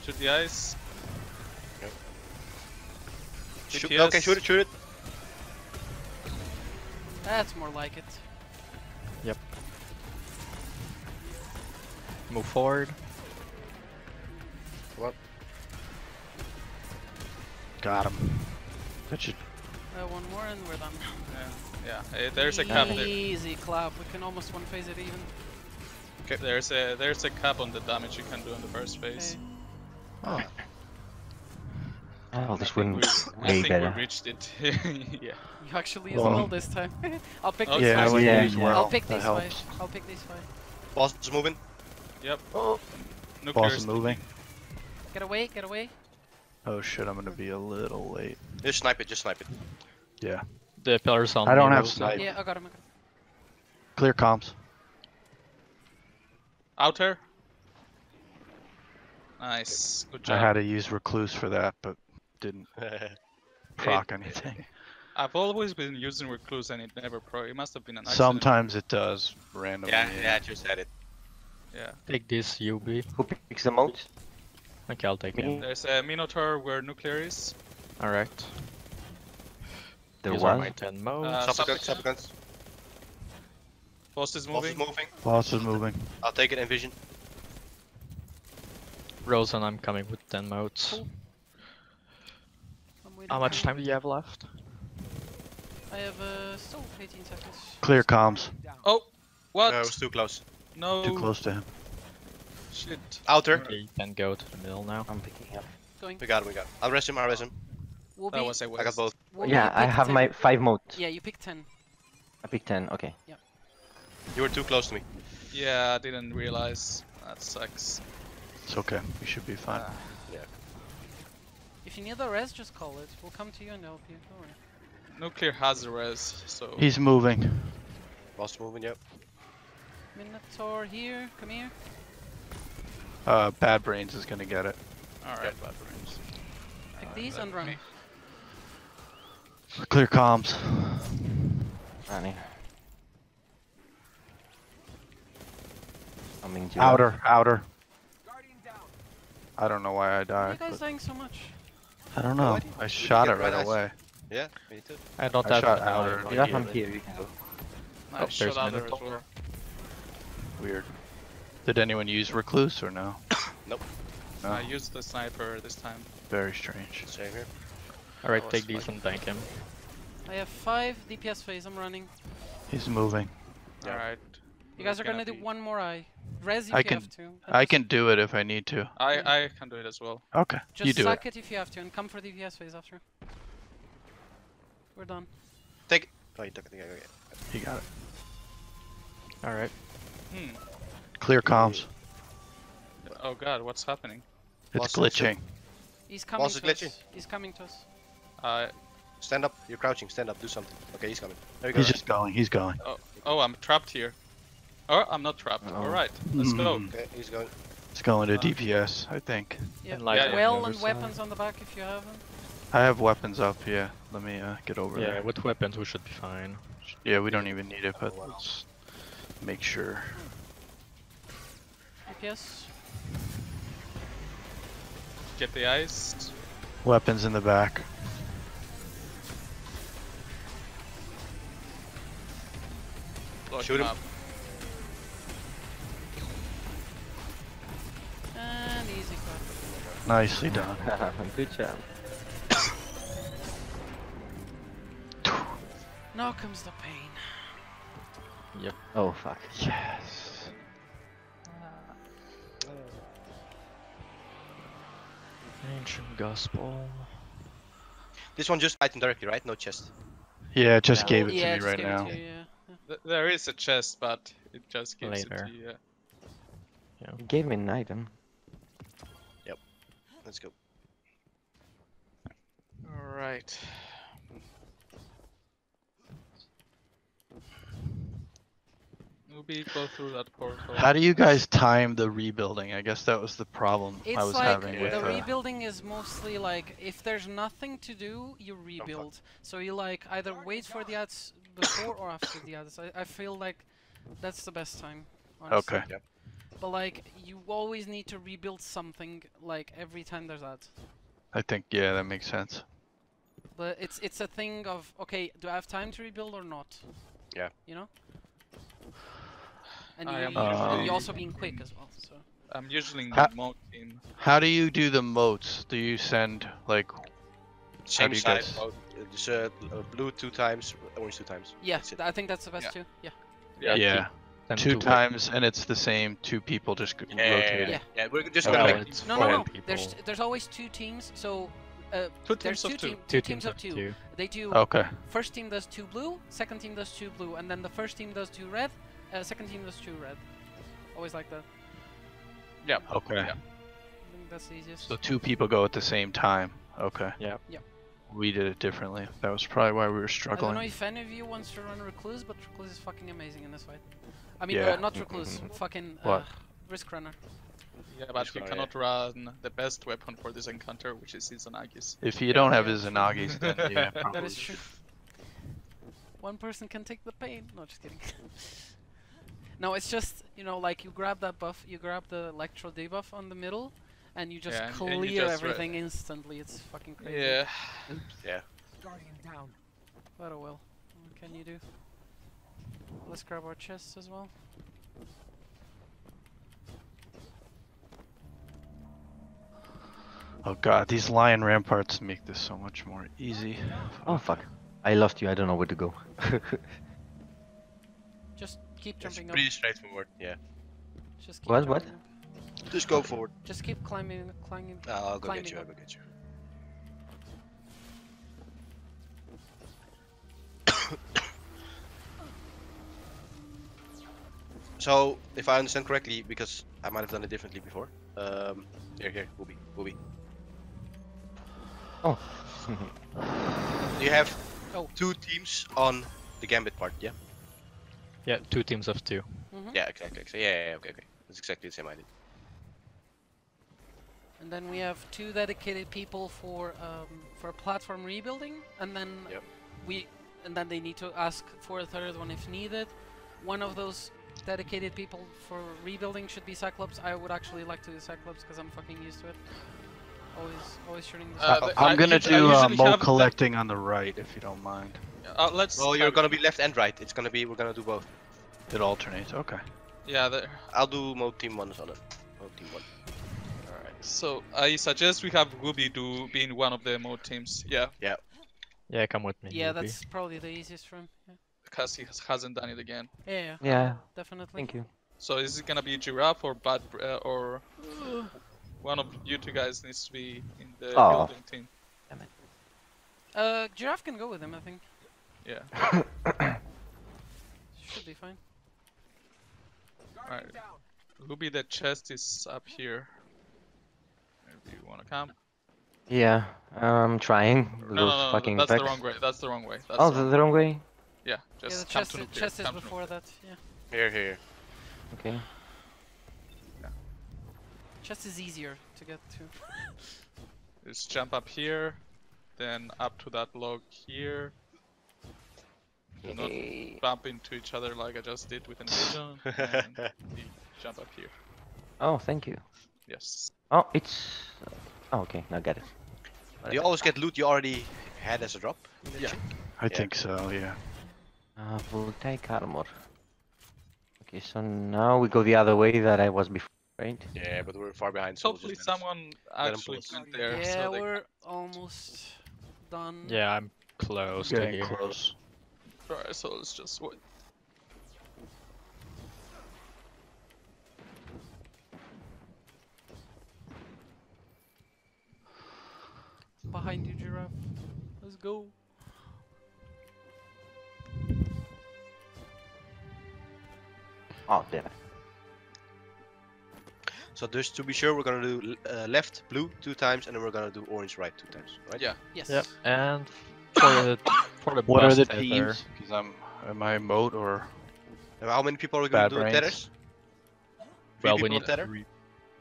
Speaker 6: shoot the ice.
Speaker 2: Shoot,
Speaker 6: DPS.
Speaker 2: okay, shoot it, shoot it.
Speaker 4: That's more like it. Yep.
Speaker 5: Move forward. What?
Speaker 1: Got him. That should.
Speaker 4: Uh, one more and we're done.
Speaker 6: Yeah, yeah. eh, there's a cap there.
Speaker 4: Easy clap. We can almost one phase it even. Okay.
Speaker 6: There's a there's a cap on the damage you can do in the first phase.
Speaker 4: Okay.
Speaker 1: Oh,
Speaker 3: Oh, this
Speaker 6: think
Speaker 3: one
Speaker 6: we- I
Speaker 3: way better.
Speaker 6: we reached it. yeah.
Speaker 4: You actually use
Speaker 1: Well-
Speaker 4: well um, this time. I'll pick
Speaker 6: Oh,
Speaker 4: these
Speaker 1: yeah,
Speaker 4: five.
Speaker 1: when you
Speaker 3: Yeah, yeah.
Speaker 1: well,
Speaker 4: I'll pick
Speaker 1: that
Speaker 4: these
Speaker 1: helps.
Speaker 4: five. I'll pick these five.
Speaker 2: Boss is moving.
Speaker 6: Yep.
Speaker 3: Oh,
Speaker 6: Nuclear
Speaker 1: Boss
Speaker 6: is
Speaker 1: is moving.
Speaker 4: Get away, get away.
Speaker 1: Oh shit, I'm gonna be a little late.
Speaker 2: Just snipe it, just snipe it.
Speaker 1: Yeah.
Speaker 5: The pillars on
Speaker 1: I don't have snipe.
Speaker 4: Yeah, I got him. I got him.
Speaker 1: Clear comms.
Speaker 6: outer. Nice. Good job.
Speaker 1: I had to use recluse for that, but didn't proc anything.
Speaker 6: I've always been using recluse and it never pro. It must have been an accident.
Speaker 1: Sometimes it does randomly.
Speaker 2: yeah, yeah, I just had it.
Speaker 6: Yeah.
Speaker 5: Take this UB.
Speaker 3: who picks the most?
Speaker 5: Okay, I'll take it.
Speaker 6: There's a Minotaur where nuclear is.
Speaker 5: Alright.
Speaker 3: There
Speaker 5: These are
Speaker 3: was.
Speaker 5: my 10 motes.
Speaker 6: Uh,
Speaker 2: Supplicants,
Speaker 6: Supplicant.
Speaker 2: supplicants.
Speaker 6: Boss is
Speaker 2: Boss is
Speaker 6: moving.
Speaker 2: moving.
Speaker 1: Boss is moving.
Speaker 2: I'll take it in vision.
Speaker 5: Rose and I'm coming with 10 motes.
Speaker 4: Cool. I'm waiting
Speaker 5: How much time do you have left?
Speaker 4: I have uh, still 18 seconds.
Speaker 1: Clear comms.
Speaker 6: Oh! What?
Speaker 2: No, it was too close.
Speaker 6: No.
Speaker 1: Too close to him.
Speaker 6: Shit.
Speaker 2: Outer.
Speaker 5: Okay, you can go to the middle now.
Speaker 3: I'm picking up.
Speaker 4: Going.
Speaker 2: We got him, we got him. I'll rest him, I'll rest him.
Speaker 4: We'll
Speaker 6: That
Speaker 4: be,
Speaker 6: was a waste.
Speaker 2: I got both.
Speaker 4: we'll
Speaker 3: Yeah, I have
Speaker 4: 10.
Speaker 3: my five motes.
Speaker 4: Yeah, you pick 10.
Speaker 3: I picked 10, okay. Yeah.
Speaker 2: You were too close to me.
Speaker 6: Yeah, I didn't realize. That sucks.
Speaker 1: It's okay. We should be fine.
Speaker 6: Ah.
Speaker 4: If you need a res, just call it. We'll come to you and help you. Don't worry.
Speaker 6: Nuclear has a res, so.
Speaker 1: He's moving.
Speaker 2: Boss moving, yep.
Speaker 4: Minotaur here. Come here.
Speaker 1: Uh, Bad Brains is gonna get it.
Speaker 6: Alright, bad brains.
Speaker 4: Pick
Speaker 6: Alright,
Speaker 4: these and run.
Speaker 6: me-
Speaker 1: Clear comms.
Speaker 3: Running. Coming to
Speaker 1: Outer, outer. I don't know why I
Speaker 4: Why are
Speaker 1: died.
Speaker 4: you guys
Speaker 1: but-
Speaker 4: dying so much?
Speaker 1: I don't know. I shot it right away.
Speaker 2: Yeah, me too.
Speaker 5: I don't
Speaker 1: I
Speaker 5: have
Speaker 1: shot
Speaker 5: an
Speaker 1: outer.
Speaker 5: outer.
Speaker 3: Yeah,
Speaker 1: Yeah.
Speaker 3: I'm here, you can go.
Speaker 6: Nice
Speaker 5: Oh,
Speaker 6: shot
Speaker 5: there's
Speaker 6: out as well.
Speaker 1: Weird. Did anyone use recluse or no?
Speaker 2: Nope.
Speaker 1: No.
Speaker 6: I used the sniper this time.
Speaker 1: Very strange.
Speaker 2: Same here.
Speaker 5: Alright,
Speaker 6: oh,
Speaker 5: take these and tank him.
Speaker 4: I have 5 DPS phase. I'm running.
Speaker 1: He's moving.
Speaker 2: Yeah.
Speaker 6: Alright.
Speaker 4: You guys
Speaker 6: we're
Speaker 4: are gonna do one more eye. Res if
Speaker 1: I
Speaker 4: you
Speaker 1: can-
Speaker 4: have to.
Speaker 1: I can do it if I need to.
Speaker 6: I, I can do it as well.
Speaker 1: Okay.
Speaker 4: Just
Speaker 1: you do it.
Speaker 4: suck it. if you have to, and come for DPS phase after. We're done.
Speaker 2: Take it. Oh, you took it. Okay, okay.
Speaker 1: You got it.
Speaker 5: Alright.
Speaker 6: Hmm.
Speaker 1: Clear comms.
Speaker 6: Oh god, what's happening?
Speaker 1: It's
Speaker 2: Boss is-
Speaker 1: glitching.
Speaker 4: He's coming
Speaker 2: Boss is
Speaker 4: to
Speaker 2: glitching.
Speaker 4: us. He's coming to us.
Speaker 6: Uh,
Speaker 2: Stand up. You're crouching. Stand up. Do something. Okay, he's coming. There you go.
Speaker 1: He's just going. He's going.
Speaker 6: Oh, oh, I'm trapped here. Oh, I'm not trapped.
Speaker 3: Uh-oh.
Speaker 6: Alright, let's go.
Speaker 1: Mm.
Speaker 2: Okay, he's going.
Speaker 1: It's going to DPS, I think.
Speaker 4: Yeah.
Speaker 5: And light
Speaker 6: Yeah,
Speaker 5: on
Speaker 4: well and weapons on the back if you have them.
Speaker 1: I have weapons up, yeah. Let me uh, get over
Speaker 5: Yeah,
Speaker 1: there.
Speaker 5: with weapons we should be fine.
Speaker 1: Yeah, we don't even need it, but let's make sure.
Speaker 4: DPS.
Speaker 6: Get the ice.
Speaker 1: Weapons in the back.
Speaker 6: Block
Speaker 2: Shoot him.
Speaker 6: up.
Speaker 1: Nicely done.
Speaker 3: Good job.
Speaker 4: Now comes the pain. Yep.
Speaker 3: Oh fuck.
Speaker 1: Yes.
Speaker 5: Ancient Gospel.
Speaker 2: This one just item directly, right? No chest.
Speaker 1: Yeah, it just
Speaker 3: Yeah.
Speaker 1: gave it
Speaker 4: yeah,
Speaker 1: to me
Speaker 4: just
Speaker 1: right
Speaker 4: give it
Speaker 1: now.
Speaker 4: to you, yeah. yeah.
Speaker 6: Th- there is a chest, but it just gives
Speaker 5: Later.
Speaker 6: it to you. yeah.
Speaker 3: He gave me an item.
Speaker 2: Let's go.
Speaker 6: Alright. Maybe go through that portal.
Speaker 1: How do you guys time the rebuilding? I guess that was the problem I was
Speaker 4: like
Speaker 1: having with
Speaker 4: the
Speaker 1: uh,
Speaker 4: rebuilding is mostly like if there's nothing to do, you rebuild. So you like either wait for the ads before or after the ads. I, I feel like that's the best time. Honestly.
Speaker 1: Okay.
Speaker 4: But like you always need to rebuild something like every time there's that.
Speaker 1: I think yeah, that makes sense.
Speaker 4: But it's it's a thing of okay, do I have time to rebuild or not?
Speaker 2: Yeah.
Speaker 4: You know. And
Speaker 6: I
Speaker 4: you,
Speaker 6: am
Speaker 4: you, and
Speaker 1: usually-
Speaker 4: you also being quick as well. So.
Speaker 6: I'm usually in
Speaker 1: Ha-
Speaker 6: the mote team.
Speaker 1: How do you do the motes? Do you send like
Speaker 2: Same
Speaker 1: do you
Speaker 2: side.
Speaker 1: guys-
Speaker 2: mode, uh, Just blue two times, orange two times.
Speaker 4: Yeah,
Speaker 2: That's it.
Speaker 4: th- I think that's the best
Speaker 6: Yeah.
Speaker 4: too. Yeah.
Speaker 6: Yeah,
Speaker 1: yeah,
Speaker 5: Then
Speaker 1: two times and it's the same two people just g-
Speaker 2: Yeah,
Speaker 1: rotating?
Speaker 4: Yeah.
Speaker 2: Yeah, we're just
Speaker 1: Okay.
Speaker 2: gonna
Speaker 5: Oh,
Speaker 2: make
Speaker 4: No, no, no.
Speaker 5: people.
Speaker 4: There's there's always two teams. So uh,
Speaker 6: Two
Speaker 4: there's
Speaker 6: teams of
Speaker 4: two,
Speaker 6: two.
Speaker 4: team,
Speaker 5: two
Speaker 4: teams of two.
Speaker 5: two.
Speaker 4: They do
Speaker 1: Okay.
Speaker 4: first team does two blue, second team does two blue, and then the first team does two red, uh, second team does two red. Always like that. Yeah.
Speaker 1: Okay.
Speaker 6: Yeah.
Speaker 4: I think that's the easiest.
Speaker 1: So two people go at the same time. Okay.
Speaker 5: Yeah.
Speaker 4: Yeah.
Speaker 1: We did it differently. That was probably why we were struggling.
Speaker 4: I don't know if any of you wants to run Recluse, but Recluse is fucking amazing in this fight. I mean,
Speaker 1: Yeah.
Speaker 4: uh, not Recluse, fucking uh, Risk Runner.
Speaker 6: Yeah, but
Speaker 2: Just
Speaker 6: you
Speaker 2: go, yeah.
Speaker 6: cannot run the best weapon for this encounter, which is Izanagis.
Speaker 1: If you don't have Izanagis, then yeah, probably.
Speaker 4: is true. One person can take the pain. No, just kidding. no, it's just you know, like you grab that buff, you grab the electro debuff on the middle, and you just
Speaker 6: Yeah,
Speaker 4: clear
Speaker 6: and you just
Speaker 4: everything instantly. It's fucking crazy.
Speaker 6: Yeah.
Speaker 7: Guardian down.
Speaker 4: But oh well. What can you do? Let's grab our chests as well.
Speaker 1: Oh god, these Lion Rampants make this so much more easy.
Speaker 3: Oh fuck. I lost you. I don't know where to go.
Speaker 4: Just keep
Speaker 2: It's
Speaker 4: jumping up.
Speaker 2: pretty straightforward. Yeah.
Speaker 4: Just keep
Speaker 3: What, what?
Speaker 4: up.
Speaker 2: Just go forward.
Speaker 4: Just keep climbing, climbing.
Speaker 2: Uh, I'll go
Speaker 4: climbing
Speaker 2: get you. I'll go get you. So, if I understand correctly, because I might have done it differently before. Um, here, here, Booby, Booby.
Speaker 3: Oh.
Speaker 2: You have
Speaker 4: Oh.
Speaker 2: two teams on the Gambit part, yeah?
Speaker 5: Yeah, two teams of two.
Speaker 4: Mhm.
Speaker 2: Yeah, exactly. exactly. Yeah, yeah, yeah, okay, okay. That's exactly the same idea.
Speaker 4: And then we have two dedicated people for um, for platform rebuilding, and then
Speaker 2: Yep.
Speaker 4: we and then they need to ask for a third one if needed. One of those dedicated people for rebuilding should be Cyclops. I would actually like to do Cyclops because I'm fucking used to it. Always, always shooting the
Speaker 6: Uh,
Speaker 4: Cyclops.
Speaker 6: the- I
Speaker 1: I'm gonna
Speaker 6: I
Speaker 1: do uh,
Speaker 6: usually
Speaker 1: mo
Speaker 6: have the-
Speaker 1: collecting on the right if you don't mind.
Speaker 6: Uh, let's.
Speaker 2: Well, you're gonna be left and right. It's gonna be, we're gonna do both.
Speaker 1: It alternates. Okay.
Speaker 6: Yeah, there.
Speaker 2: I'll do mode team one on it. Mode team one.
Speaker 6: Alright. So I suggest we have Ruby do being one of the mode teams. Yeah.
Speaker 5: Yeah, Yeah, come with me.
Speaker 4: yeah,
Speaker 5: Ruby.
Speaker 4: that's probably the easiest for him. Yeah,
Speaker 6: because he has, hasn't done it again.
Speaker 4: yeah, yeah,
Speaker 3: Yeah.
Speaker 4: definitely.
Speaker 3: Thank you.
Speaker 6: So is it gonna be Giraffe or Bad uh, or one of you two guys needs to be in the
Speaker 3: Oh.
Speaker 6: building team? Damn it.
Speaker 4: Uh, Giraffe can go with him, I think.
Speaker 6: Yeah.
Speaker 4: Should be fine.
Speaker 7: Guardian
Speaker 6: Alright.
Speaker 7: down.
Speaker 6: Ruby, the chest is up here. Maybe you wanna come?
Speaker 3: Yeah. I'm trying.
Speaker 6: No, no, no, no,
Speaker 3: fucking
Speaker 6: that's the wrong way. That's the wrong way. That's
Speaker 3: Oh,
Speaker 6: the
Speaker 3: the,
Speaker 6: wrong-
Speaker 3: the wrong way.
Speaker 6: Yeah.
Speaker 4: yeah,
Speaker 6: Just
Speaker 4: the
Speaker 6: come
Speaker 4: chest,
Speaker 6: to
Speaker 4: is, chest is
Speaker 6: come
Speaker 4: before that. Yeah,
Speaker 2: Here, here.
Speaker 3: Okay. Yeah.
Speaker 4: chest is easier to get to.
Speaker 6: nuclear. Just jump up here, then up to that log here. Do not bump into each other like I just did with Envision. and jump up here.
Speaker 3: Oh, thank you.
Speaker 6: Yes.
Speaker 3: Oh, it's. Oh, okay. Now get it.
Speaker 2: Do you always get loot you already had as a drop?
Speaker 6: Yeah.
Speaker 1: I
Speaker 2: Yeah.
Speaker 1: think so. Yeah.
Speaker 3: Uh, voltaic armor. Okay, so now we go the other way that I was before, right?
Speaker 2: Yeah, but we're far behind. So we'll
Speaker 6: Hopefully someone
Speaker 2: them
Speaker 6: actually
Speaker 2: pull us.
Speaker 6: went there.
Speaker 4: yeah,
Speaker 6: so they
Speaker 4: we're almost done.
Speaker 5: Yeah, I'm close to
Speaker 1: Getting
Speaker 5: here.
Speaker 1: close.
Speaker 6: Alright, so let's just wait.
Speaker 4: Behind you, giraffe. Let's go.
Speaker 3: Oh, damn it.
Speaker 2: So just to be sure, we're gonna do uh, left blue two times, and then we're gonna do orange right two times, right?
Speaker 6: Yeah.
Speaker 4: Yes.
Speaker 5: Yep. And for the for the
Speaker 1: What are the teams? Because I'm am I mode or
Speaker 2: And how many people are we gonna
Speaker 1: Bad
Speaker 2: do with
Speaker 1: brains.
Speaker 2: tethers? Three
Speaker 5: Well, we need
Speaker 2: tether?
Speaker 5: three-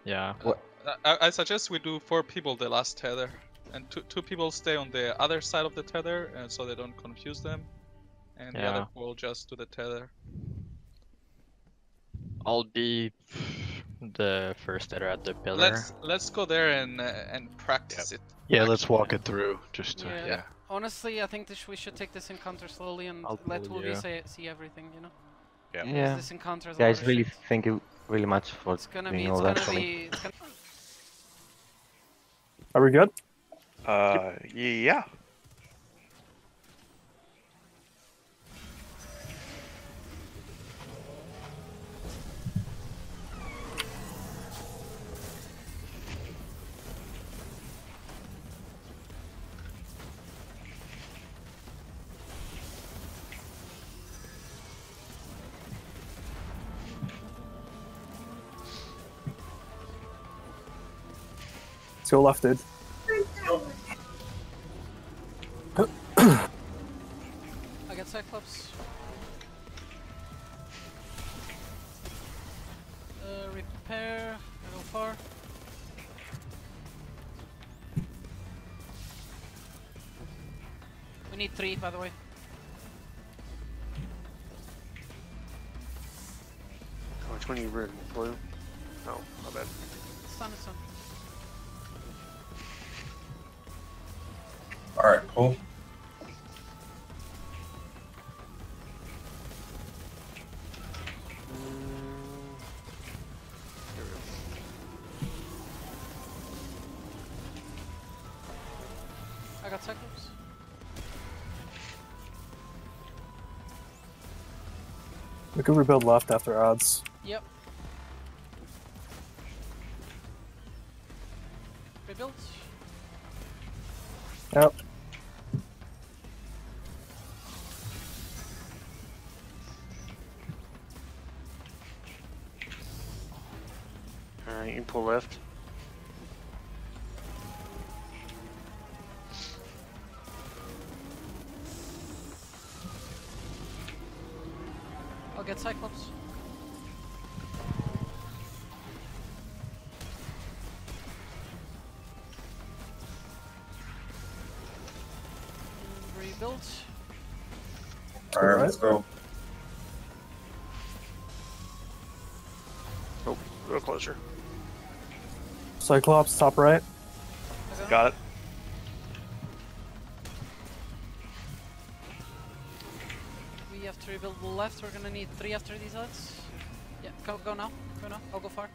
Speaker 5: Yeah.
Speaker 6: Uh, I, I suggest we do four people the last tether, and two two people stay on the other side of the tether, and so they don't confuse them, and the other will just do the tether.
Speaker 5: I'll be the first tether at the pillar.
Speaker 6: Let's let's go there and uh, and practice it.
Speaker 1: yeah? Let's walk it through. Just to,
Speaker 4: Yeah.
Speaker 1: yeah.
Speaker 4: Honestly, I think this, we should take this encounter slowly and
Speaker 5: I'll
Speaker 4: let
Speaker 5: pull
Speaker 4: Wolvie say, see everything, you know?
Speaker 2: Yeah.
Speaker 4: 'Cause
Speaker 3: Yeah.
Speaker 4: This encounter is
Speaker 3: Guys, really
Speaker 4: shit.
Speaker 3: thank you really much for
Speaker 4: It's gonna be,
Speaker 3: doing
Speaker 4: it's
Speaker 3: all that
Speaker 4: gonna
Speaker 3: for me.
Speaker 4: be, it's gonna
Speaker 8: Are we good?
Speaker 9: Uh, yeah.
Speaker 8: Let's left, dude.
Speaker 4: I got Cyclops. Uh, repair, I go far. We need three, by the way.
Speaker 10: Cool.
Speaker 4: I got Cyclops.
Speaker 8: We could rebuild left after odds.
Speaker 4: Yep.
Speaker 10: Let's go.
Speaker 9: Oh, a little closer.
Speaker 8: Cyclops, top right.
Speaker 9: Got it.
Speaker 4: We have to rebuild the left. We're gonna need three after these odds. Yeah, go go now. Go now. I'll go far.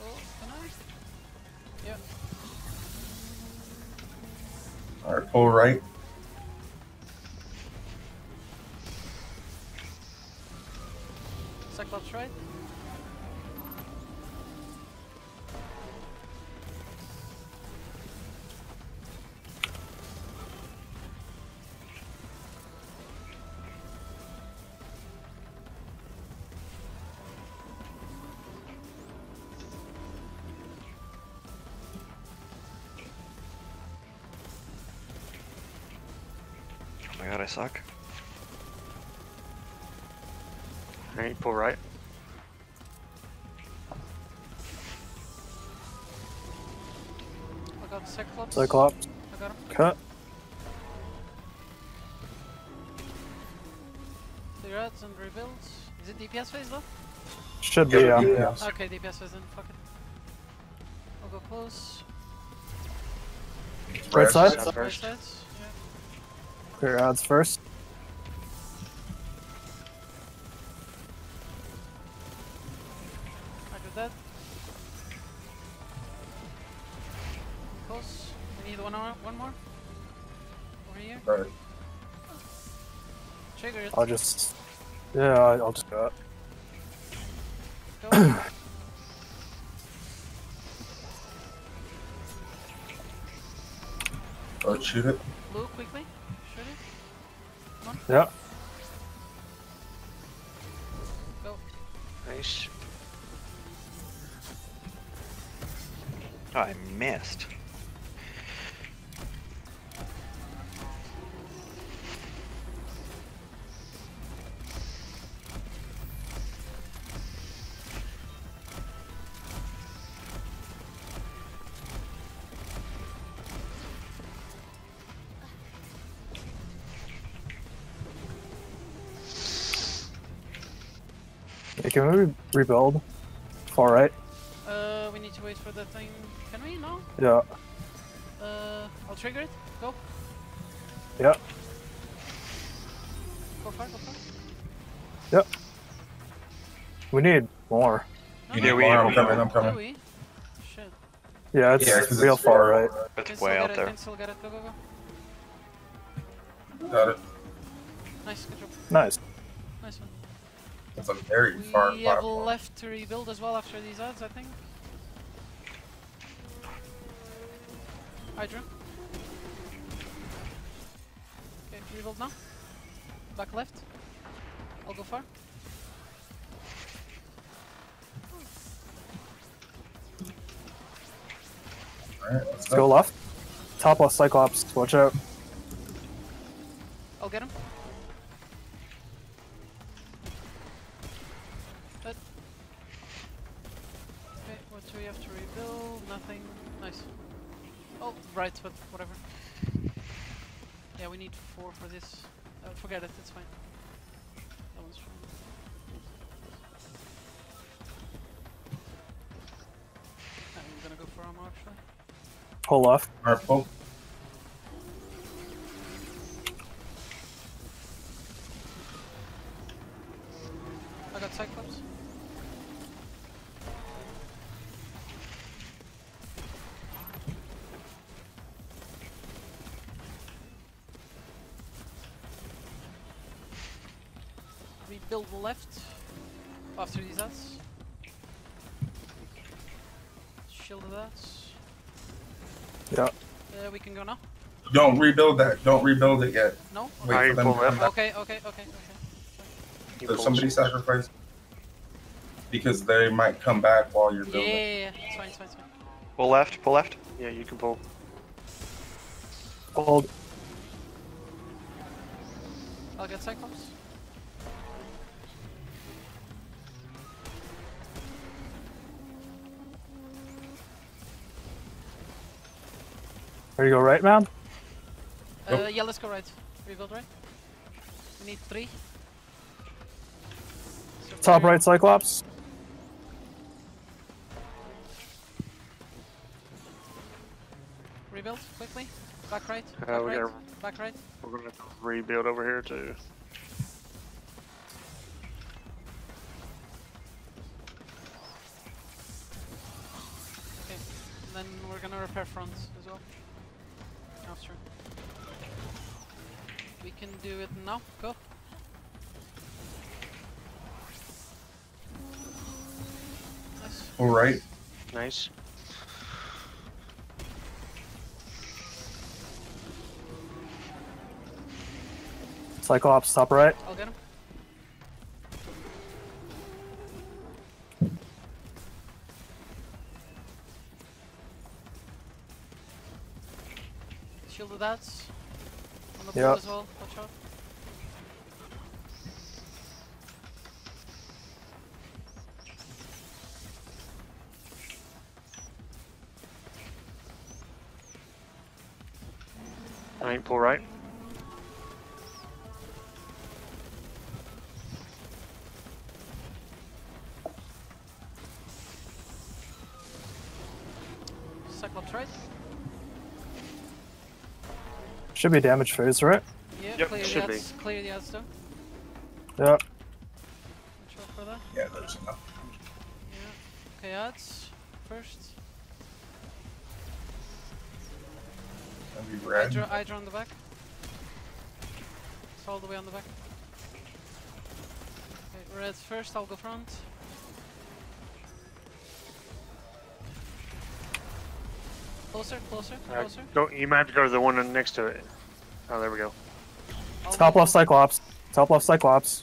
Speaker 4: Oh, can I? Yeah.
Speaker 10: Alright, pull right.
Speaker 9: I suck. Alright, pull right.
Speaker 4: I got Cyclops.
Speaker 8: Cyclops.
Speaker 4: I got him.
Speaker 8: Cut.
Speaker 4: Three odds and rebuilds. Is it DPS phase though?
Speaker 8: Should be, yeah.
Speaker 10: Yeah.
Speaker 4: Okay, DPS phase then. Fuck it. I'll go close.
Speaker 8: Right side?
Speaker 4: Right
Speaker 9: first.
Speaker 4: Sides. Yeah.
Speaker 8: Clear odds first.
Speaker 4: I do that. Close. We need one more, one more. Over here.
Speaker 10: Right.
Speaker 4: Trigger it.
Speaker 8: I'll just. Yeah, I- I'll just do it.
Speaker 4: Go.
Speaker 10: Let's shoot it.
Speaker 4: Blue, quickly. Shoot it.
Speaker 8: Yeah.
Speaker 9: Nice.
Speaker 11: Oh, I missed.
Speaker 8: Rebuild? Far right?
Speaker 4: Uh, we need to wait for the thing. Can we? No.
Speaker 8: Yeah.
Speaker 4: Uh, I'll trigger it. Go.
Speaker 8: Yeah.
Speaker 4: Go far. Go far. Yep.
Speaker 8: We need more.
Speaker 4: No,
Speaker 10: You
Speaker 4: no,
Speaker 10: need
Speaker 11: we
Speaker 10: more?
Speaker 11: need
Speaker 10: I'm
Speaker 11: more.
Speaker 10: coming, I'm
Speaker 4: Do
Speaker 10: coming.
Speaker 4: we? Shit.
Speaker 8: Yeah, it's
Speaker 10: Yeah, 'cause
Speaker 8: real
Speaker 10: it's
Speaker 8: far
Speaker 10: far
Speaker 8: right.
Speaker 11: It's way out
Speaker 4: it.
Speaker 11: there.
Speaker 4: Can get it. Go. Go. Go.
Speaker 10: Got it.
Speaker 4: Nice. Good job.
Speaker 8: Nice.
Speaker 4: Nice one.
Speaker 10: That's a very far
Speaker 4: We have
Speaker 10: platform.
Speaker 4: left to rebuild as well after these ads, I think. Hydra. Okay, rebuild now. Back left. I'll go far.
Speaker 10: Alright, let's
Speaker 8: Let's go left. Top left Cyclops. Watch out.
Speaker 4: I'll get him. Forget it. It's fine. That one's fine. I'm gonna go for armor actually.
Speaker 8: Pull off.
Speaker 10: Alright,
Speaker 4: left after these ads. Shield the ads.
Speaker 8: Yeah.
Speaker 4: Uh, we can go now.
Speaker 10: Don't rebuild that. Don't rebuild it yet.
Speaker 4: No.
Speaker 10: Wait for them to come back.
Speaker 4: Okay. Okay. Okay. Okay.
Speaker 9: You
Speaker 10: Does somebody sacrifice? Because they might come back while you're
Speaker 4: Yeah,
Speaker 10: building.
Speaker 4: yeah, yeah, yeah. It's fine. It's fine. It's fine.
Speaker 11: Pull left, pull left.
Speaker 9: Yeah, you can pull.
Speaker 8: Hold.
Speaker 4: I'll get Cyclops.
Speaker 8: There you go, right, man?
Speaker 4: Uh,
Speaker 10: Nope.
Speaker 4: yeah, let's go right. Rebuild right. We need three. So
Speaker 8: Top right Cyclops.
Speaker 4: Rebuild quickly. Back right.
Speaker 9: Uh,
Speaker 4: Back
Speaker 9: we
Speaker 4: right.
Speaker 9: gotta,
Speaker 4: Back right.
Speaker 9: we're gonna rebuild over here too.
Speaker 4: Okay. Then we're gonna repair fronts as well. After. We can do it now. Go. Nice.
Speaker 10: All right.
Speaker 9: Nice.
Speaker 8: Cyclops, top right.
Speaker 4: I'll get him. On the blue
Speaker 8: Yeah.
Speaker 4: as well, watch out.
Speaker 9: Alright, pull right.
Speaker 4: Cyclops right.
Speaker 8: Should be damage phase, right?
Speaker 4: Yeah,
Speaker 9: Yep,
Speaker 4: clear
Speaker 9: should
Speaker 4: the
Speaker 9: be.
Speaker 4: ads. Clear the ads though.
Speaker 8: Yeah.
Speaker 4: Watch out for that.
Speaker 10: Yeah, there's enough.
Speaker 4: Yeah. Okay, ads first.
Speaker 10: That'd be rad.
Speaker 4: Hydra, Hydra on the back. It's all the way on the back. Okay, Reds first, I'll go front. Closer, closer,
Speaker 9: Uh,
Speaker 4: closer.
Speaker 9: go, you might have to go to the one next to it. Oh, there we go.
Speaker 4: I'll
Speaker 8: Top left Cyclops. Top left Cyclops.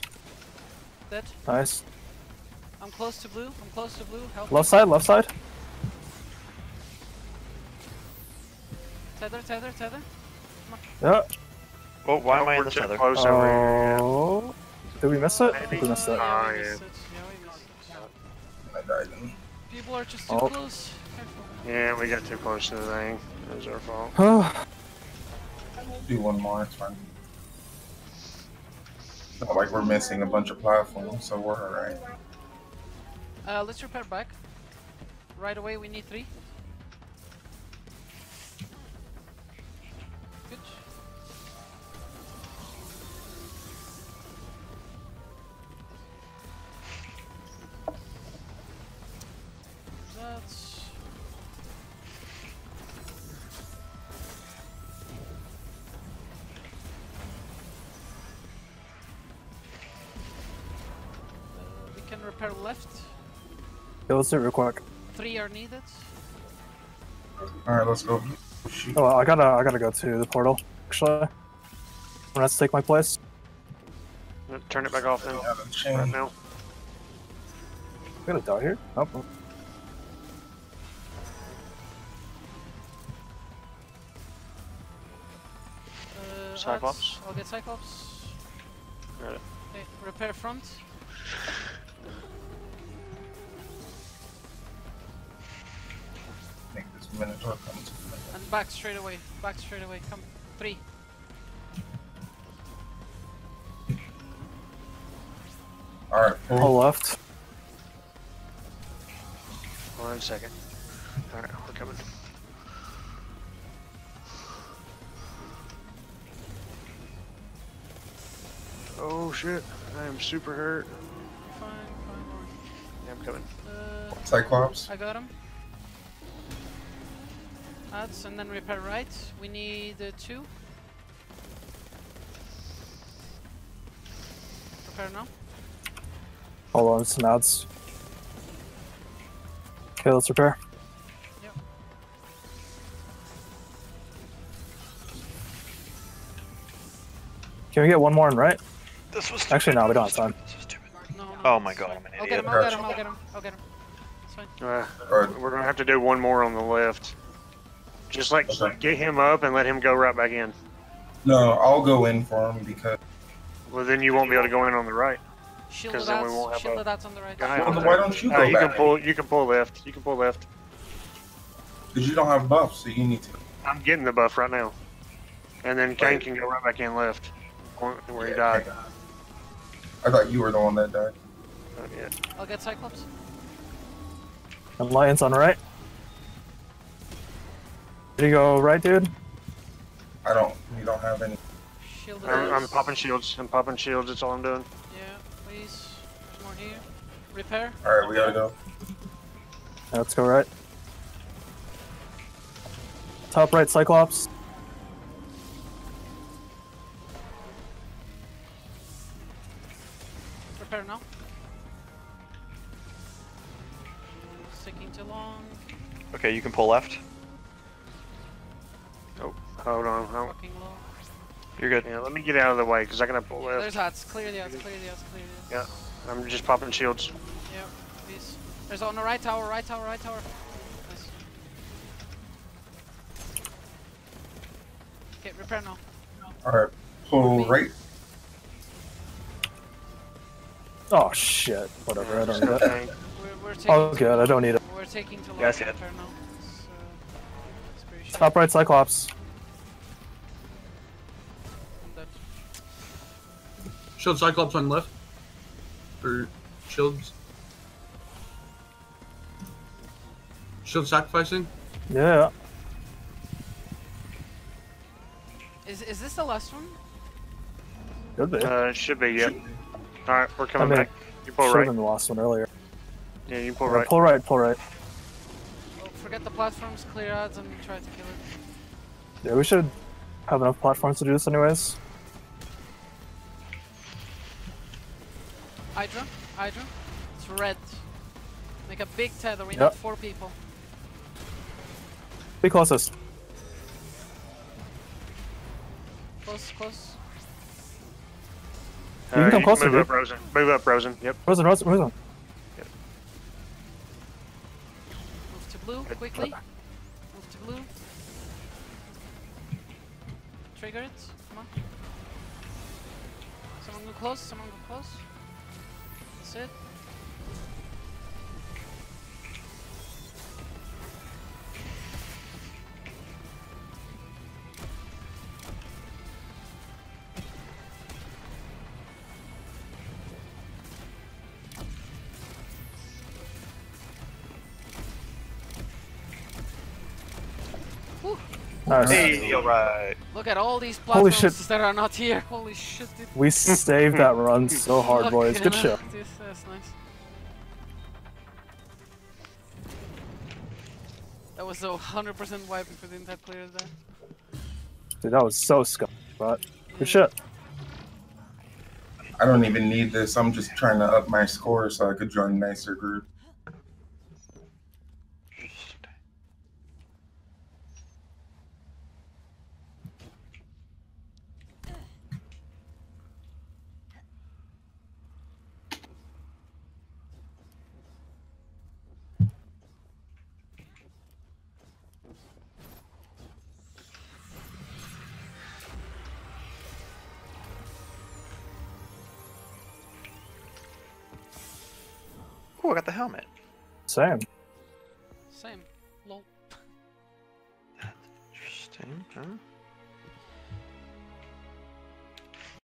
Speaker 4: Dead.
Speaker 8: Nice.
Speaker 4: I'm close to blue. I'm close to blue. Help.
Speaker 8: Left side, left side.
Speaker 4: Tether, tether, tether.
Speaker 8: Yeah.
Speaker 11: Well, why am I in
Speaker 9: We're
Speaker 11: the
Speaker 9: too
Speaker 11: tether?
Speaker 9: close over here.
Speaker 8: Oh. Did we miss it? I think we missed it.
Speaker 4: Yeah,
Speaker 9: Oh,
Speaker 4: we
Speaker 9: yeah.
Speaker 4: missed it. Yeah, we missed it.
Speaker 10: I.
Speaker 4: People are just too
Speaker 8: Oh.
Speaker 4: close. Careful.
Speaker 9: Yeah, we got too close to the thing. It was our fault.
Speaker 10: Do one more, it's fine. Not like we're missing a bunch of platforms, so we're alright.
Speaker 4: Uh, let's repair back. Right away, we need three. We left.
Speaker 8: Yeah, let's do it real quick.
Speaker 4: Three are needed.
Speaker 10: Alright, let's go. Shoot.
Speaker 8: Oh, I gotta, I gotta go to the portal. Actually, I'm gonna have to take my place.
Speaker 9: Turn it back off then. Right now.
Speaker 8: I gotta die here. Oh, oh.
Speaker 4: Uh,
Speaker 9: Cyclops?
Speaker 4: I'll get Cyclops.
Speaker 9: Got it.
Speaker 4: Okay, repair front.
Speaker 10: Minotaur comes.
Speaker 4: And back straight away. Back straight away. Come. Three.
Speaker 10: Alright,
Speaker 8: Pull
Speaker 10: pull.
Speaker 8: left.
Speaker 9: One second. Alright, we're coming. Oh shit, I am super hurt.
Speaker 4: Fine, fine.
Speaker 9: Yeah, I'm coming.
Speaker 4: Uh,
Speaker 10: Cyclops.
Speaker 4: I got him. Adds and then repair right. We need uh, two. Repair now.
Speaker 8: Hold on, some ads. Okay, let's repair.
Speaker 4: Yep.
Speaker 8: Can we get one more in right?
Speaker 11: This was
Speaker 8: Actually, no, we don't have time.
Speaker 11: This was stupid.
Speaker 4: No, no.
Speaker 11: Oh my god, I'm an
Speaker 4: I'll get
Speaker 11: idiot.
Speaker 4: him. I'll get him. I'll get him. I'll get him. It's fine.
Speaker 9: Uh,
Speaker 10: Alright,
Speaker 9: we're gonna have to do one more on the left. Just like
Speaker 10: Okay.
Speaker 9: get him up and let him go right back in.
Speaker 10: no, I'll go in for him because.
Speaker 9: Well, then you won't be able to go in on the right. Because then we won't have
Speaker 4: Shielded
Speaker 9: a
Speaker 4: ads on the right.
Speaker 9: Guy
Speaker 10: Well,
Speaker 9: on
Speaker 10: then
Speaker 9: there.
Speaker 10: why don't you
Speaker 9: Uh,
Speaker 10: go
Speaker 9: you can
Speaker 10: back?
Speaker 9: pull. You can pull left. You can pull left.
Speaker 10: Because you don't have buffs, so you need to.
Speaker 9: I'm getting the buff right now. And then Kane can go right back in left, where where he died.
Speaker 10: I thought you were the one that died.
Speaker 9: Not yet.
Speaker 4: I'll get Cyclops.
Speaker 8: And Lions on right. Did you go right, dude?
Speaker 10: I don't. You don't have any.
Speaker 4: Shielded
Speaker 9: I'm, I'm popping shields. I'm popping shields. That's all I'm doing.
Speaker 4: Yeah, please. There's more here. Repair.
Speaker 10: Alright, we gotta go.
Speaker 8: Yeah, let's go right. Top right, Cyclops.
Speaker 4: Repair now. It's taking too long.
Speaker 11: Okay, you can pull left.
Speaker 9: Hold on. hold-
Speaker 4: Fucking low.
Speaker 11: You're good.
Speaker 9: Yeah, let me get out of the way because I gotta pull
Speaker 4: There's
Speaker 9: left.
Speaker 4: hats. Clear the hats. Clear the hats. Clear the hats.
Speaker 9: I'm just popping shields.
Speaker 4: Yeah, please. There's on the right tower. Right tower. Right tower. Nice. Okay, repair now.
Speaker 10: Alright, pull
Speaker 4: Me.
Speaker 10: right.
Speaker 8: Oh shit. Whatever, I don't need it.
Speaker 4: We're, we're.
Speaker 8: Oh
Speaker 4: too
Speaker 8: good, I don't need it.
Speaker 4: We're taking too long
Speaker 11: Yes,
Speaker 4: to
Speaker 11: yeah.
Speaker 4: repair now. It's, uh, it's pretty
Speaker 8: Top right, Cyclops.
Speaker 12: Shield Cyclops on left. Or shields. Shield sacrificing.
Speaker 8: Yeah.
Speaker 4: Is is this the last one?
Speaker 8: Could be.
Speaker 9: Uh, it should be. Yep. All right, we're
Speaker 8: I
Speaker 9: coming
Speaker 8: mean,
Speaker 9: back. You pull
Speaker 8: should have
Speaker 9: right.
Speaker 8: been the last one earlier.
Speaker 9: Yeah, you pull
Speaker 8: Yeah,
Speaker 9: right.
Speaker 8: Pull right, pull right.
Speaker 4: Oh, forget the platforms. Clear ads and try to kill it.
Speaker 8: Yeah, we should have enough platforms to do this anyways.
Speaker 4: Hydra, Hydra. It's red. Make a big tether. We
Speaker 8: Yep.
Speaker 4: need four people.
Speaker 8: Be closest.
Speaker 4: Close, close.
Speaker 8: Uh, you can come closer,
Speaker 9: move
Speaker 8: dude.
Speaker 9: up, Rozen. Move up, Rozen. Yep.
Speaker 8: Rozen, Rozen, Rozen.
Speaker 4: Move to blue quickly. Move to blue. Trigger it. Come on. Someone go close. Someone go close. That's it.
Speaker 8: Nice.
Speaker 9: Hey, alright.
Speaker 4: Look at all these
Speaker 8: Holy
Speaker 4: platforms
Speaker 8: shit.
Speaker 4: that are not here. Holy shit, dude.
Speaker 8: We saved that run so hard, boys. Good
Speaker 4: Fucking
Speaker 8: shit.
Speaker 4: hell, This, that's nice. That was so 100% wipe if we didn't have cleared that.
Speaker 8: Dude, that was so scum. But good shit.
Speaker 10: I don't even need this. I'm just trying to up my score so I could join nicer group.
Speaker 8: Same.